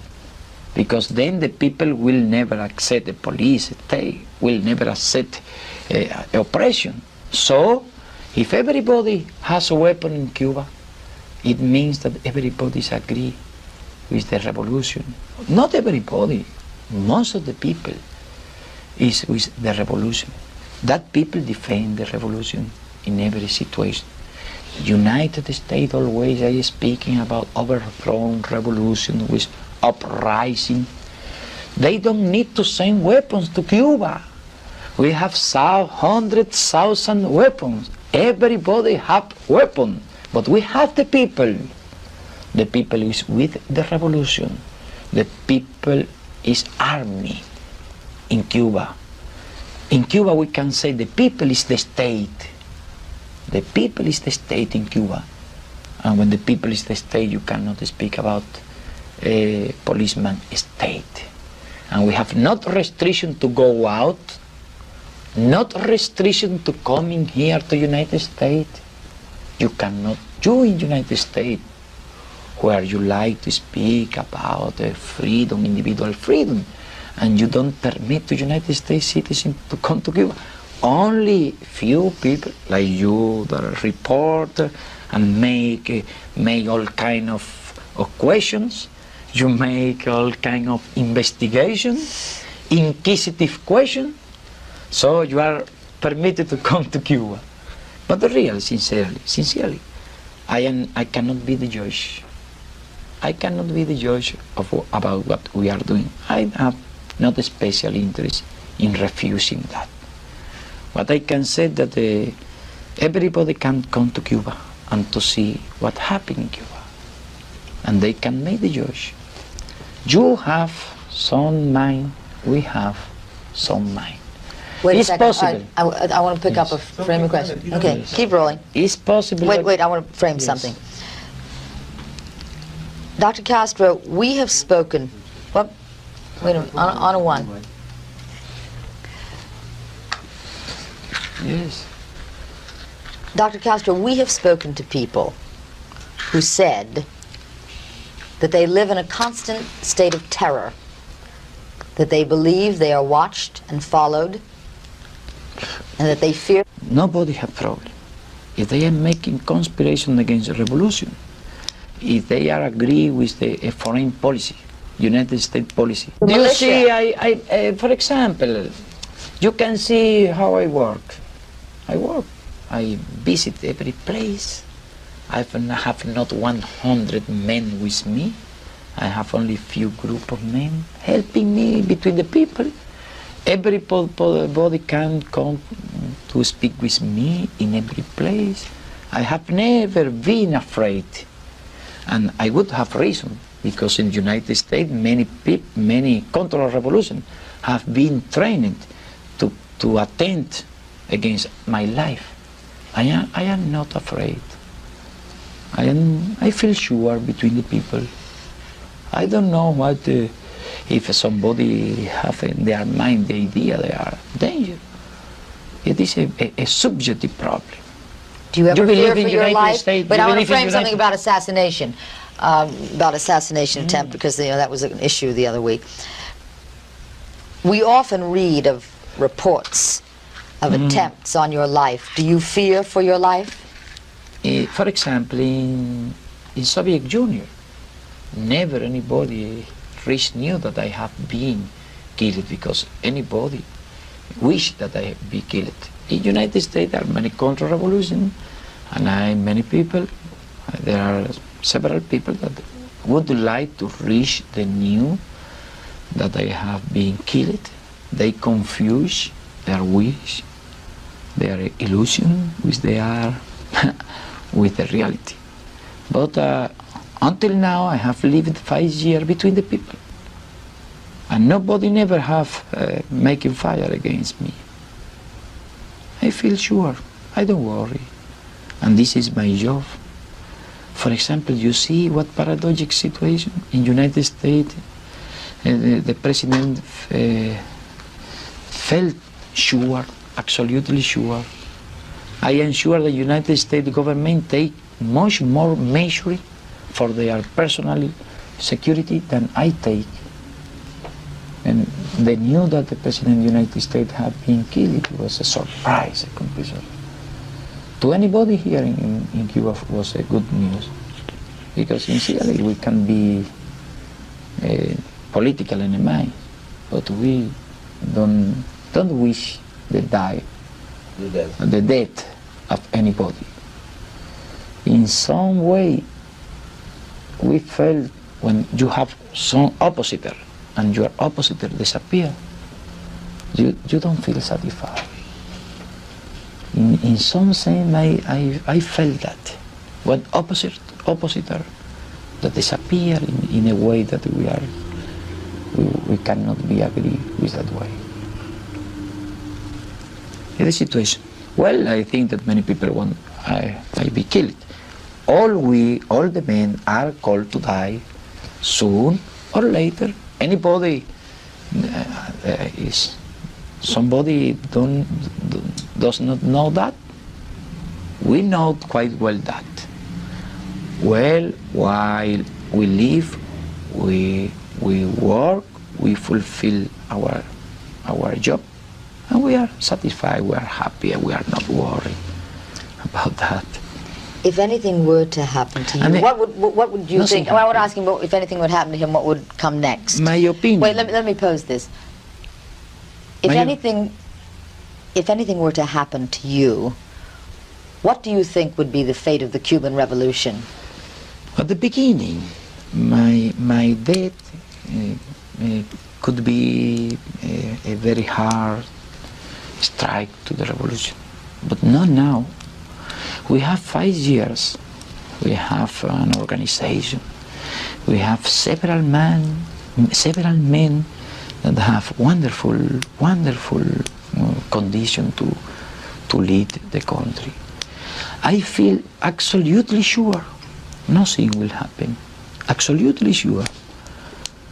because then the people will never accept the police state, will never accept uh, oppression. So, if everybody has a weapon in Cuba, it means that everybody agree with the revolution. Not everybody, most of the people is with the revolution. That people defend the revolution in every situation. United States always is speaking about overthrown revolution with uprising. They don't need to send weapons to Cuba. We have hundred thousand weapons. Everybody have weapons, but we have the people. The people is with the revolution. The people is army in Cuba. In Cuba we can say the people is the state. The people is the state in Cuba. And when the people is the state, you cannot speak about a policeman state. And we have not restriction to go out, not restriction to coming here to United States. You cannot, you in United States, where you like to speak about uh, freedom, individual freedom, and you don't permit to United States citizens to come to Cuba. Only few people like you that report and make make all kind of, of questions. You make all kind of investigation, inquisitive question. So you are permitted to come to Cuba. But the real, sincerely, sincerely, I am I cannot be the judge. I cannot be the judge of about what we are doing. I have not a special interest in refusing that. What I can say that uh, everybody can come to Cuba and to see what happened in Cuba. And they can make the judge. You have some mind, we have some mind. Wait it's a second. possible. I, I, I want to pick Yes. up a frame of question. Yes. Okay, keep rolling. It's possible. Wait, wait, I want to frame Yes. something. Dr. Castro, we have spoken, what, wait a minute, on, on a one. Yes. Dr. Castro, we have spoken to people who said that they live in a constant state of terror, that they believe they are watched and followed, and that they fear Nobody have problem. If they are making conspiration against the revolution, if they are agree with the uh, foreign policy, United States policy. Do you see, I, I, uh, for example, you can see how I work. I work. I visit every place. I have not 100 men with me. I have only few group of men helping me between the people. Everybody can come to speak with me in every place. I have never been afraid, and I would have reason because in the United States many people, many counter-revolution have been trained to to attend against my life. I am I am not afraid. I am I feel sure between the people. I don't know what uh, if somebody have in their mind the idea they are danger. It is a, a, a subjective problem. Do you ever believe fear in for your United life? States? But I want to frame something about assassination, um, about assassination Mm. attempt, because you know that was an issue the other week. We often read of reports of Mm. attempts on your life. Do you fear for your life? Eh, for example, in, in Soviet Union, never anybody reached knew that I have been killed because anybody wished that I be killed. In United States, there are many counter-revolution, and I many people. uh, There are several people that would like to reach the new that I have been killed. They confuse their wish, their illusion, which they are with the reality. But uh, until now, I have lived five years between the people, and nobody never have uh, making fire against me. I feel sure. I don't worry, and this is my job. For example, you see what paradoxic situation in United States. Uh, the, the president uh, felt sure, absolutely sure. I am sure the United States government take much more measure for their personal security than I take. and they knew that the President of the United States had been killed, it was a surprise, a complete surprise. To anybody here in, in Cuba was a good news. Because sincerely we can be political enemy, but we don't, don't wish the die, The death. the death of anybody. In some way, we felt when you have some oppositor and your oppositor disappear, you, you don't feel satisfied. In, in some sense, I, I, I felt that. When opposite, oppositor that disappear in, in a way that we are, we, we cannot be agree with that way. The situation. Well, I think that many people want I, I be killed. All we, all the men are called to die soon or later. Anybody uh, uh, is somebody don't, does not know that. We know quite well that. Well, while we live, we we work, we fulfill our our job, and we are satisfied. We are happy, and we are not worried about that. If anything were to happen to you, I mean- what would what would you think? Well, I would ask him if anything would happen to him, what would come next? My opinion. Wait, let me, let me pose this. If My- anything, if anything were to happen to you, what do you think would be the fate of the Cuban Revolution? At the beginning, my my death uh, uh, could be a, a very hard strike to the revolution, but not now. We have five years. We have an organization. We have several men, several men that have wonderful, wonderful uh, condition to to lead the country. I feel absolutely sure nothing will happen. Absolutely sure.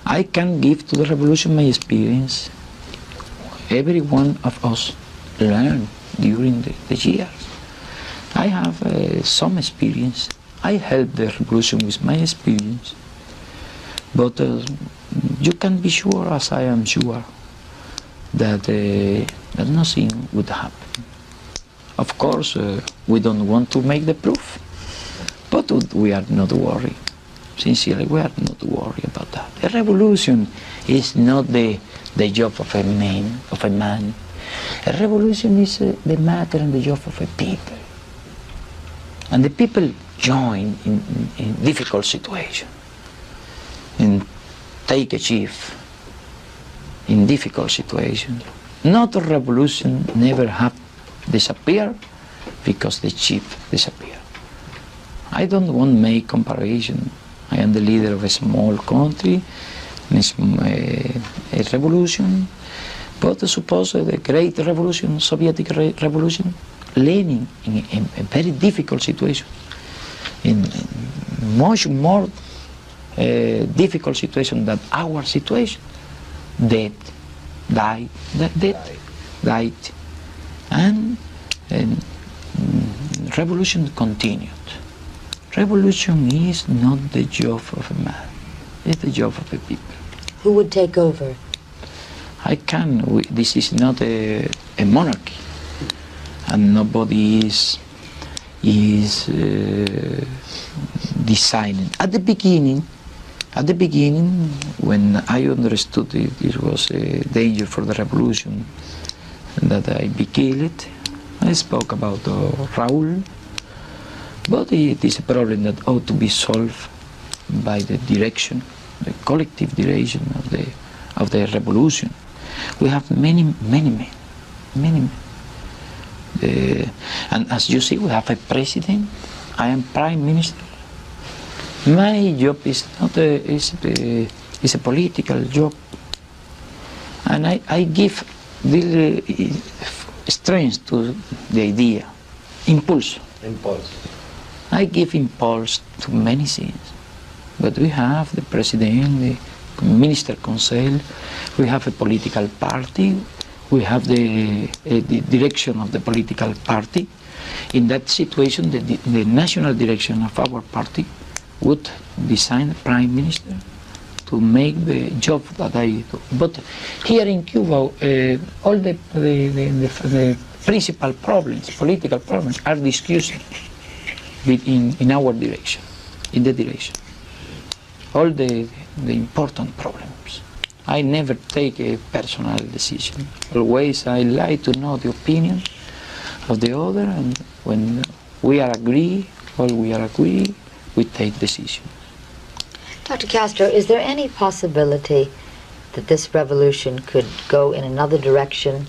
I can give to the revolution my experience. Every one of us learned during the, the years. I have uh, some experience. I helped the revolution with my experience. But uh, you can be sure, as I am sure, that, uh, that nothing would happen. Of course, uh, we don't want to make the proof, but we are not worried. Sincerely, we are not worried about that. A revolution is not the, the job of a man, of a man. A revolution is uh, the matter and the job of a people. And the people join in, in, in difficult situation and take a chief in difficult situation. Not a revolution never have disappear because the chief disappear. I don't want to make comparison. I am the leader of a small country, a, a revolution, but suppose the great revolution, Soviet re- revolution, Lenin in a, in a very difficult situation, in, much more uh, difficult situation than our situation, dead, died, that dead, died, and, mm, revolution continued. Revolution is not the job of a man, it's the job of a people. Who would take over? I can, we, this is not a, a monarchy, and nobody is, is uh, deciding. At the beginning, at the beginning, when I understood it, this was a danger for the revolution, that I be killed, I spoke about uh, Raúl, but it is a problem that ought to be solved by the direction, the collective direction of the, of the revolution. We have many, many men, many men. Uh, and as you see, we have a president, I am prime minister. My job is not a, is a, is a political job. And I, I give the uh, strength to the idea, impulse. Impulse. I give impulse to many things. But we have the president, the minister council, we have a political party, we have the, uh, the direction of the political party. In that situation, the, the national direction of our party would design prime minister to make the job that I do. But here in Cuba, uh, all the, the, the, the, the principal problems, political problems, are discussed in, in our direction, in the direction. All the, the important problems. I never take a personal decision. Always I like to know the opinion of the other, and when we are agree, or we are agree, we take decision. Dr. Castro, is there any possibility that this revolution could go in another direction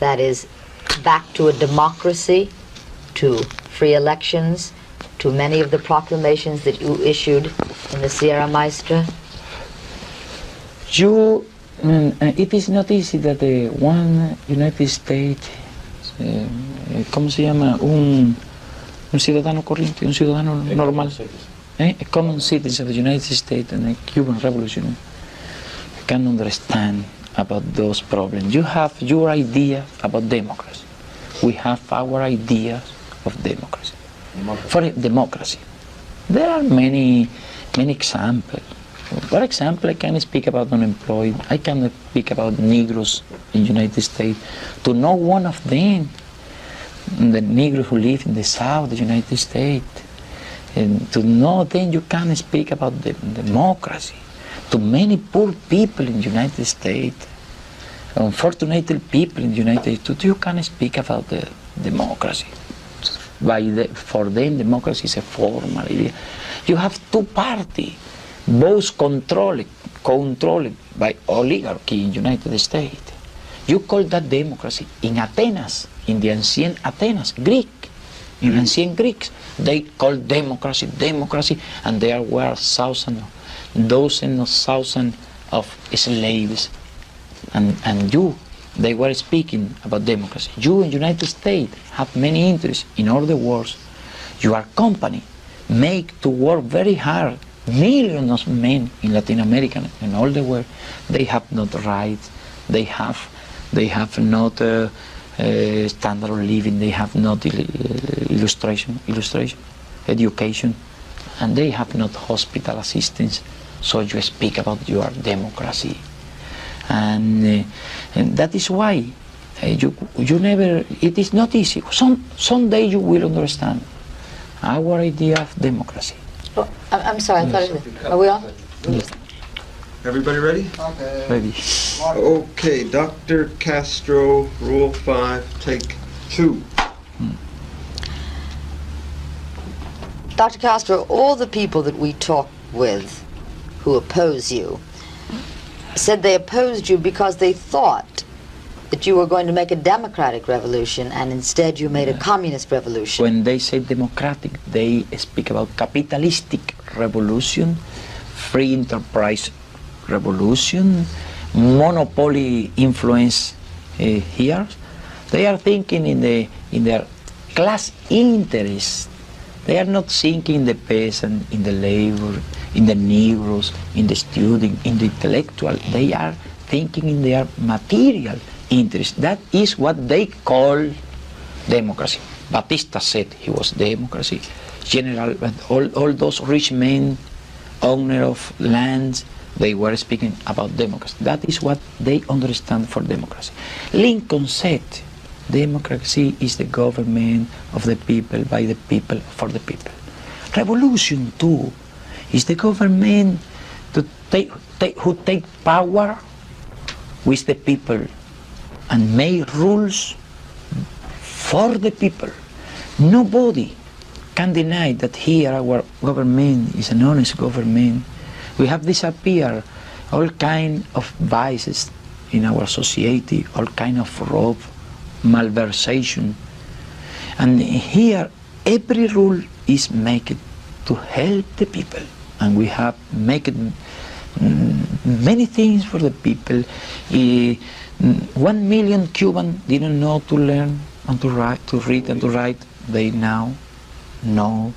that is back to a democracy, to free elections, to many of the proclamations that you issued in the Sierra Maestra? You, mm, uh, it is not easy that the one United States, eh, ¿cómo se llama? Un, un ciudadano corriente, un ciudadano normal, eh, a common citizen of the United States and the Cuban Revolution can understand about those problems. You have your idea about democracy. We have our ideas of democracy. For democracy, there are many, many examples. For example, I can speak about unemployed. I can speak about Negroes in United States. To know one of them, the Negroes who live in the South, the United States, and to know then you can speak about the democracy. To many poor people in the United States, unfortunate people in the United States, you can speak about the democracy. By the, for them, democracy is a formal idea. You have two parties, both controlled, controlled by oligarchy in United States. You call that democracy. In Athens, in the ancient Athens, Greek, in mm-hmm. ancient Greeks, they called democracy democracy, and there were thousands, dozens of thousands of slaves. And, and you, they were speaking about democracy. You in United States have many interests in all the world. Your company make to work very hard. Millions of men in Latin America and all the world, they have not rights. They have, they have not uh, uh, standard of living. They have not il- illustration, illustration, education, and they have not hospital assistance. So you speak about your democracy and, uh, and that is why uh, you, you never, it is not easy. Some, someday you will understand our idea of democracy. Oh, I'm, I'm sorry, I thought it was, are we all? Everybody ready? Maybe. Okay, Dr. Castro, Rule 5, take two. Dr. Castro, all the people that we talk with who oppose you said they opposed you because they thought that you were going to make a democratic revolution and instead you made a communist revolution. When they say democratic, they speak about capitalistic revolution, free enterprise revolution, monopoly influence uh, here. They are thinking in the in their class interest. They are not thinking in the peasant, in the labor, in the Negroes, in the student, in the intellectual. They are thinking in their material interest. That is what they call democracy. Batista said he was democracy. General, all, all those rich men, owner of lands, they were speaking about democracy. That is what they understand for democracy. Lincoln said, democracy is the government of the people, by the people, for the people. Revolution too is the government to take, take, who take power with the people and make rules for the people. Nobody can deny that here our government is an honest government. We have disappeared all kind of vices in our society, all kind of rob, malversation. And here every rule is made to help the people. And we have made mm, many things for the people. Eh, one million Cuban didn't know to learn and to write, to read and to write. They now know.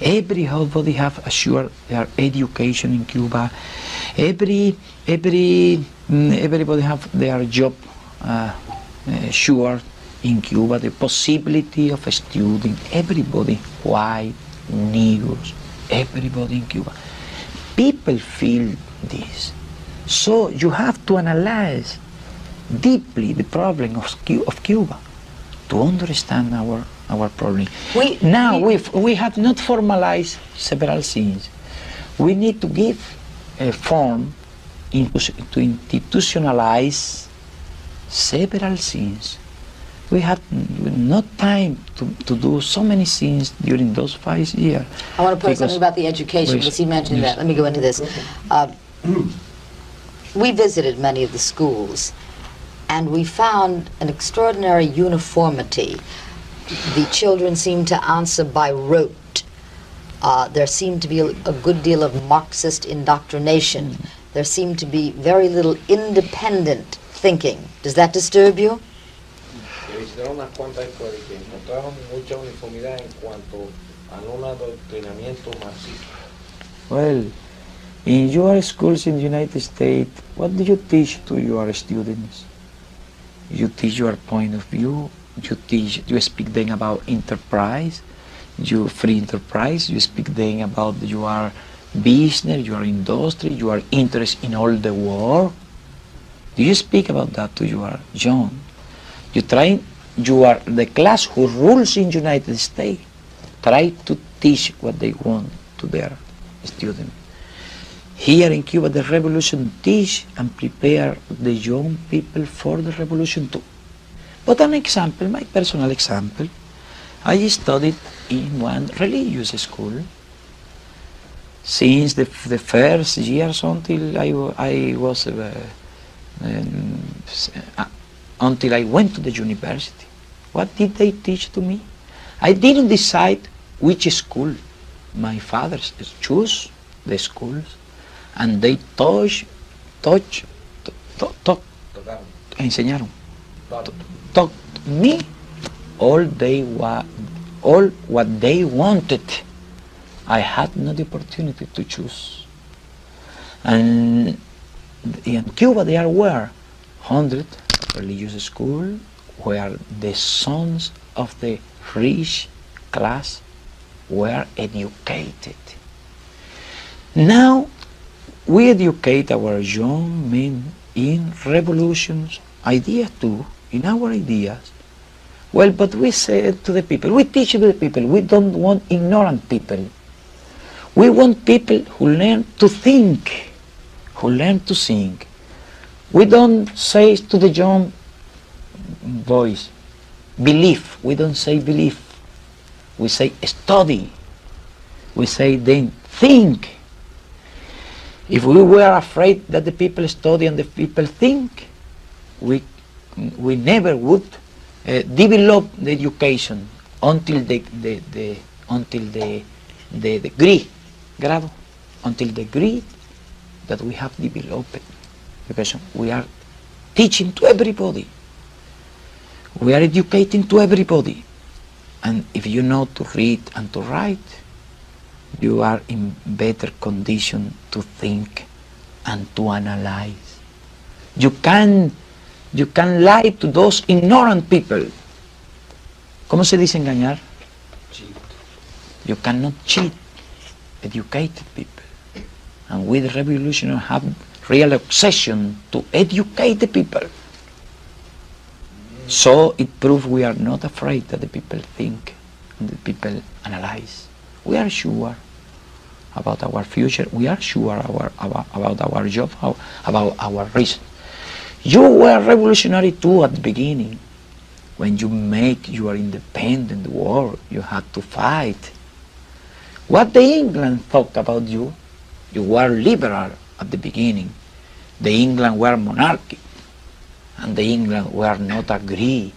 Every everybody have assured their education in Cuba. Every every mm, everybody have their job uh, uh, sure in Cuba. The possibility of studying. Everybody, white, Negroes, everybody in Cuba. People feel this. So you have to analyze deeply the problem of, of Cuba to understand our, our problem. We- now we- we have not formalized several things. We need to give a form into, to institutionalize several things. We had not time to, to do so many things during those five years. I want to put something about the education, because he mentioned Yes. that. Let me go into this. Uh, We visited many of the schools, and we found an extraordinary uniformity. The children seemed to answer by rote. Uh, There seemed to be a a good deal of Marxist indoctrination. There seemed to be very little independent thinking. Does that disturb you? que visitaron unas cuantas escuelas y que encontraron mucha uniformidad en cuanto a un adoctrinamiento marxista. Well, in your schools in the United States, what do you teach to your students? You teach your point of view. You teach. You speak then about enterprise. You free enterprise. You speak then about your business, you are industry, you are interest in all the world. Do you speak about that to your young? You try. You are the class who rules in United States. Try to teach what they want to their students. Here in Cuba, the revolution teach and prepare the young people for the revolution too. But an example, my personal example, I studied in one religious school since the, the first years until I, I was, uh, um, uh, until I went to the university. What did they teach to me? I didn't decide which school. My father chose the schools and they touch, touch, to, to, enseñaron, taught me all they wa- all what they wanted. I had no the opportunity to choose. And in Cuba there were hundred religious schools where the sons of the rich class were educated. Now we educate our young men in revolutions, ideas too, in our ideas. Well, but we say to the people, we teach to the people, we don't want ignorant people. We want people who learn to think, who learn to think. We don't say to the young boys, believe. We don't say believe. We say study. We say then think. If we were afraid that the people study and the people think, we, we never would uh, develop the education until the, the, the, until the, the degree, grado, until the degree that we have developed. Because we are teaching to everybody. We are educating to everybody. And if you know to read and to write, you are in better condition to think and to analyze. You can, you can lie to those ignorant people. ¿Cómo se dice engañar? You cannot cheat educated people. And we the revolutionaries have real obsession to educate the people. So it proves we are not afraid that the people think and the people analyze. We are sure about our future. We are sure our, about, about our job, about our reason. You were revolutionary too at the beginning. When you make your independent war, you had to fight. What the England thought about you, you were liberal at the beginning. The England were monarchy, and the England were not agree.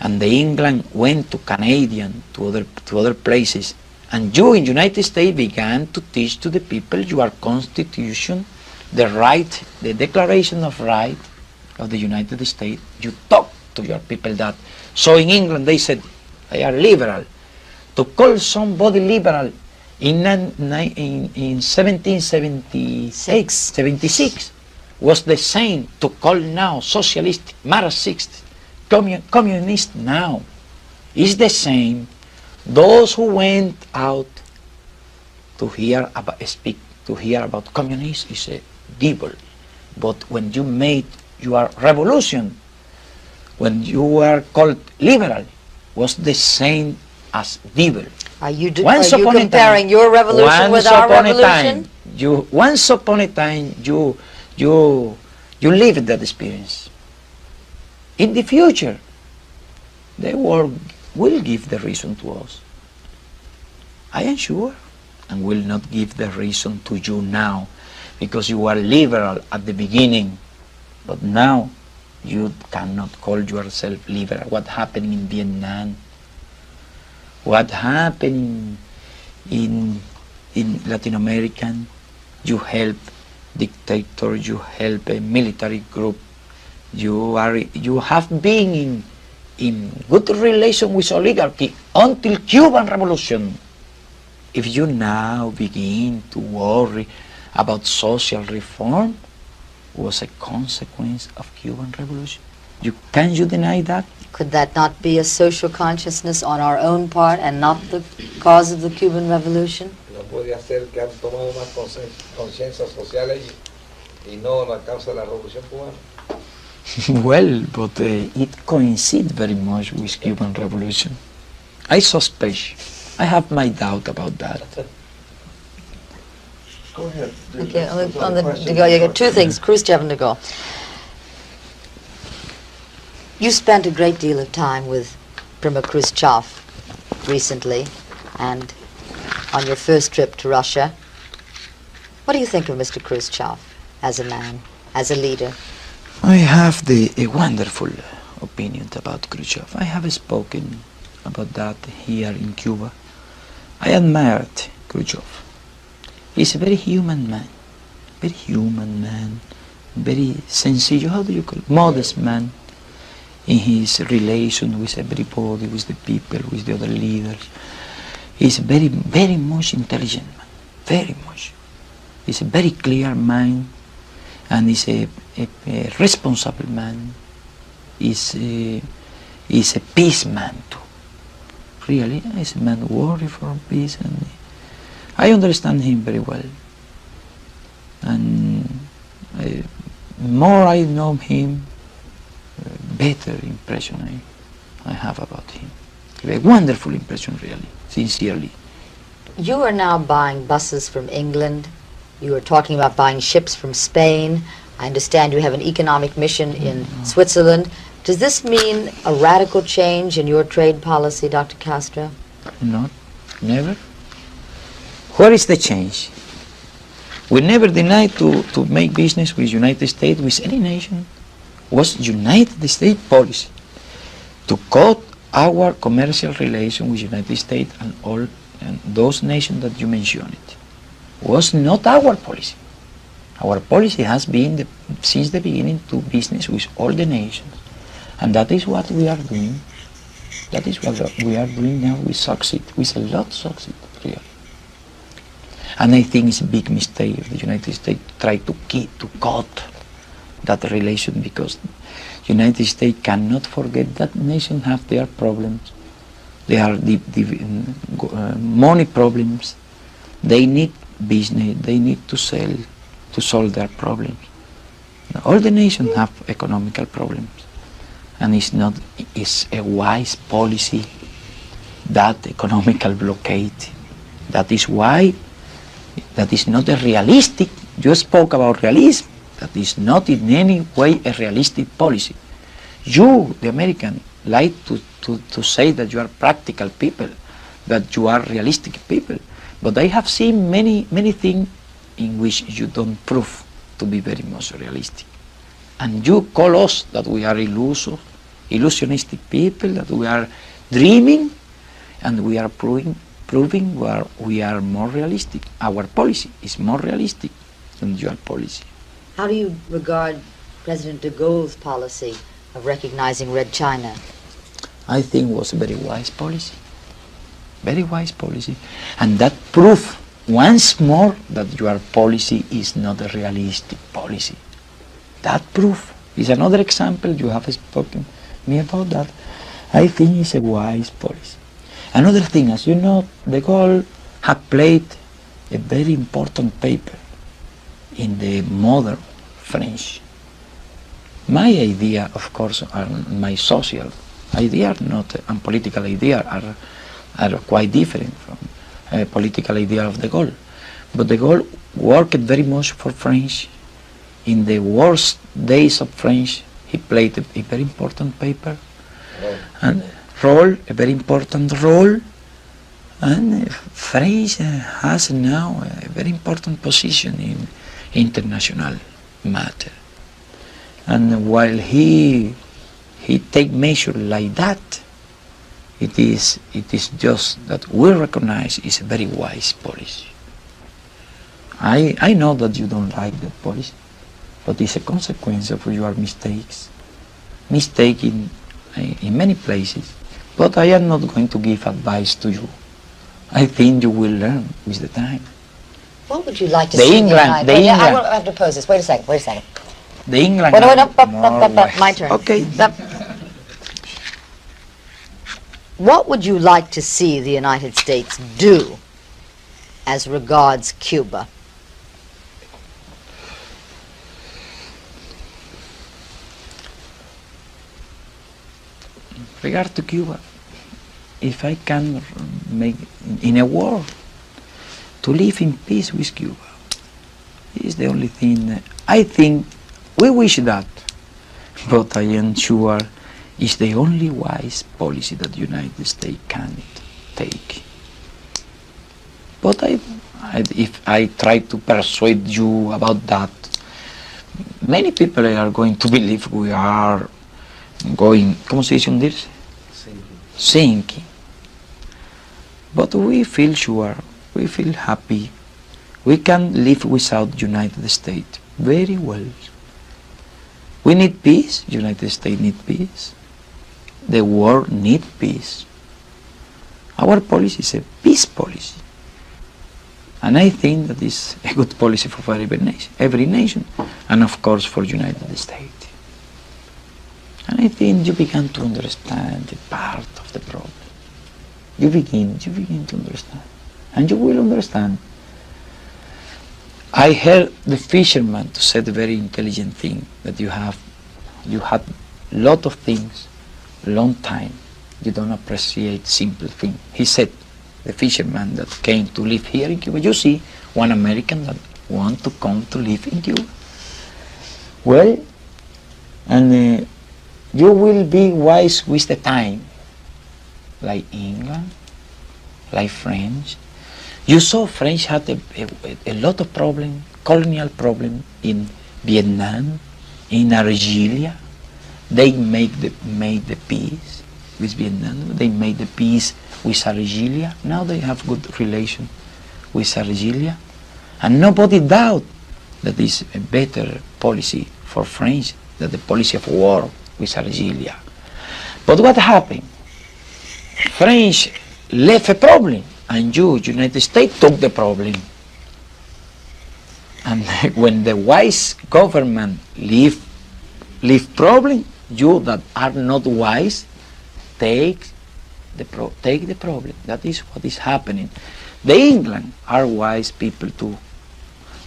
And the England went to Canadian, to other, to other places. And you in United States began to teach to the people your constitution, the right, the Declaration of Right of the United States. You talk to your people that. So in England they said, they are liberal. To call somebody liberal in, in, in 1776 76 was the same to call now socialist, Marxist, commun- communist now. Is the same. Those who went out to hear about speak to hear about communists is a devil. But when you made your revolution, when you were called liberal, was the same as devil. Are you, do, Once are upon a comparing time- your revolution with our upon revolution? time, you once upon a time you you you lived that experience. In the future, the world will give the reason to us. I am sure, and will not give the reason to you now, because you were liberal at the beginning, but now you cannot call yourself liberal. What happened in Vietnam? What happened in in Latin American? You help dictator, you help a military group. You are you have been in in good relation with oligarchy until Cuban Revolution. If you now begin to worry about social reform, was a consequence of Cuban Revolution. You can you deny that? Could that not be a social consciousness on our own part and not the cause of the Cuban Revolution? no podía ser que han tomado más consen- conciencia y no la causa de la revolución cubana. well, but uh, it coincides very much with Cuban Revolution. I suspect. I have my doubt about that. Go ahead. There's Okay, on the, another on the. De Gaulle, you got two things, Khrushchev and De Gaulle. You spent a great deal of time with Premier Khrushchev recently and on your first trip to Russia. What do you think of Mr. Khrushchev as a man, as a leader? I have the a wonderful opinion about Khrushchev. I have spoken about that here in Cuba. I admired Khrushchev. He's a very human man, very human man, very sensitive. How do you call it? Modest man in his relation with everybody, with the people, with the other leaders. He's very, very much intelligent man, very much. He's a very clear mind, and he's a, a, a responsible man. He's a, he's a peace man too. Really, he's a man worry for peace, and I understand him very well. And I, more I know him, uh, better impression I, I have about him. A wonderful impression, really, sincerely. You are now buying buses from England. You are talking about buying ships from Spain. I understand you have an economic mission in mm-hmm. Switzerland. Does this mean a radical change in your trade policy, Dr. Castro? Not, never. Where is the change? We never denied to, to make business with United States, with any nation. Was United States policy to cut our commercial relation with United States and all and those nations that you mentioned. Was not our policy. Our policy has been the, since the beginning to business with all the nations, and that is what we are doing. That is what we are doing now. We succeed. We a lot succeed, really. And I think it's a big mistake if the United States try to keep, to cut that relation because United States cannot forget that nations have their problems. They are the, the uh, money problems. They need business. They need to sell to solve their problems. All the nations have economical problems, and it's not it's a wise policy that economical blockade. That is why that is not a realistic. You spoke about realism. That is not in any way a realistic policy. You, the American, like to, to, to say that you are practical people, that you are realistic people. But I have seen many, many things in which you don't prove to be very much realistic. And you call us that we are illusive, illusionistic people, that we are dreaming, and we are proving, proving we are, we are more realistic. Our policy is more realistic than your policy. How do you regard President de Gaulle's policy of recognizing Red China? I think was a very wise policy. Very wise policy. And that proof once more that your policy is not a realistic policy. That proof is another example you have spoken me about that. I think it's a wise policy. Another thing, as you know, de Gaulle had played a very important paper in the modern French. My idea, of course, are my social idea, not and political idea are are quite different from uh, political idea of de Gaulle. But de Gaulle worked very much for French. In the worst days of French, he played a, a very important paper No. and role, a very important role. And uh, French uh, has now a very important position in international matter. And while he he take measure like that, it is it is just that we recognize it's a very wise policy. I I know that you don't like that policy, but it's a consequence of your mistakes. Mistake in eh, in many places. But I am not going to give advice to you. I think you will learn with the time. What would you like to The see England- the United the Wait, yeah, I England. will have to pose this. Wait a second. Wait a second. The England. Wait, wait, no, are up, up, more up, up, my turn. Okay. Up. What would you like to see the United States do as regards Cuba? regard to Cuba, if I can make in a war to live in peace with Cuba, is the only thing I think we wish that, but I am sure is the only wise policy that the United States can take. But I, I, if I try to persuade you about that, many people are going to believe we are going, ¿cómo se dice hundirse? Sinking. But we feel sure, we feel happy, we can live without United States very well. We need peace, United States need peace. The world need peace. Our policy is a peace policy. And I think that is a good policy for every nation, every nation, and of course for United States. And I think you begin to understand the part of the problem. You begin, you begin to understand. And you will understand. I heard the fisherman to say the very intelligent thing that you have, you had lot of things, long time. You don't appreciate simple thing. He said, the fisherman that came to live here in Cuba. You see, one American that want to come to live in Cuba. Well, and uh, you will be wise with the time, like England, like French. You saw French had a, a, a lot of problem, colonial problem in Vietnam, in Algeria. They make the, made the peace with Vietnam. They made the peace with Algeria. Now they have good relation with Algeria. And nobody doubt that is a better policy for French than the policy of war with Algeria. But what happened? French left a problem, and you, United States, took the problem. And when the wise government leave, leave problem, you that are not wise, take the pro- take the problem. That is what is happening. The England are wise people too.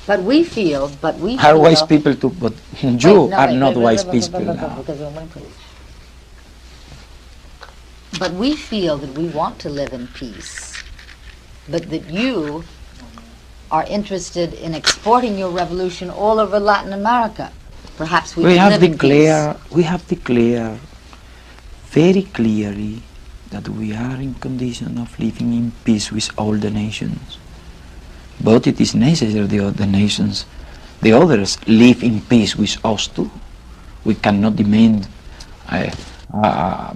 But we feel, but we Are wise people too, but you Wait, no, are wait, not wait, wise people now. because we're one place. But we feel that we want to live in peace, but that you are interested in exporting your revolution all over Latin America. Perhaps we, we have declared we have declared very clearly that we are in condition of living in peace with all the nations. But it is necessary that the other nations, the others, live in peace with us too. We cannot demand uh, uh,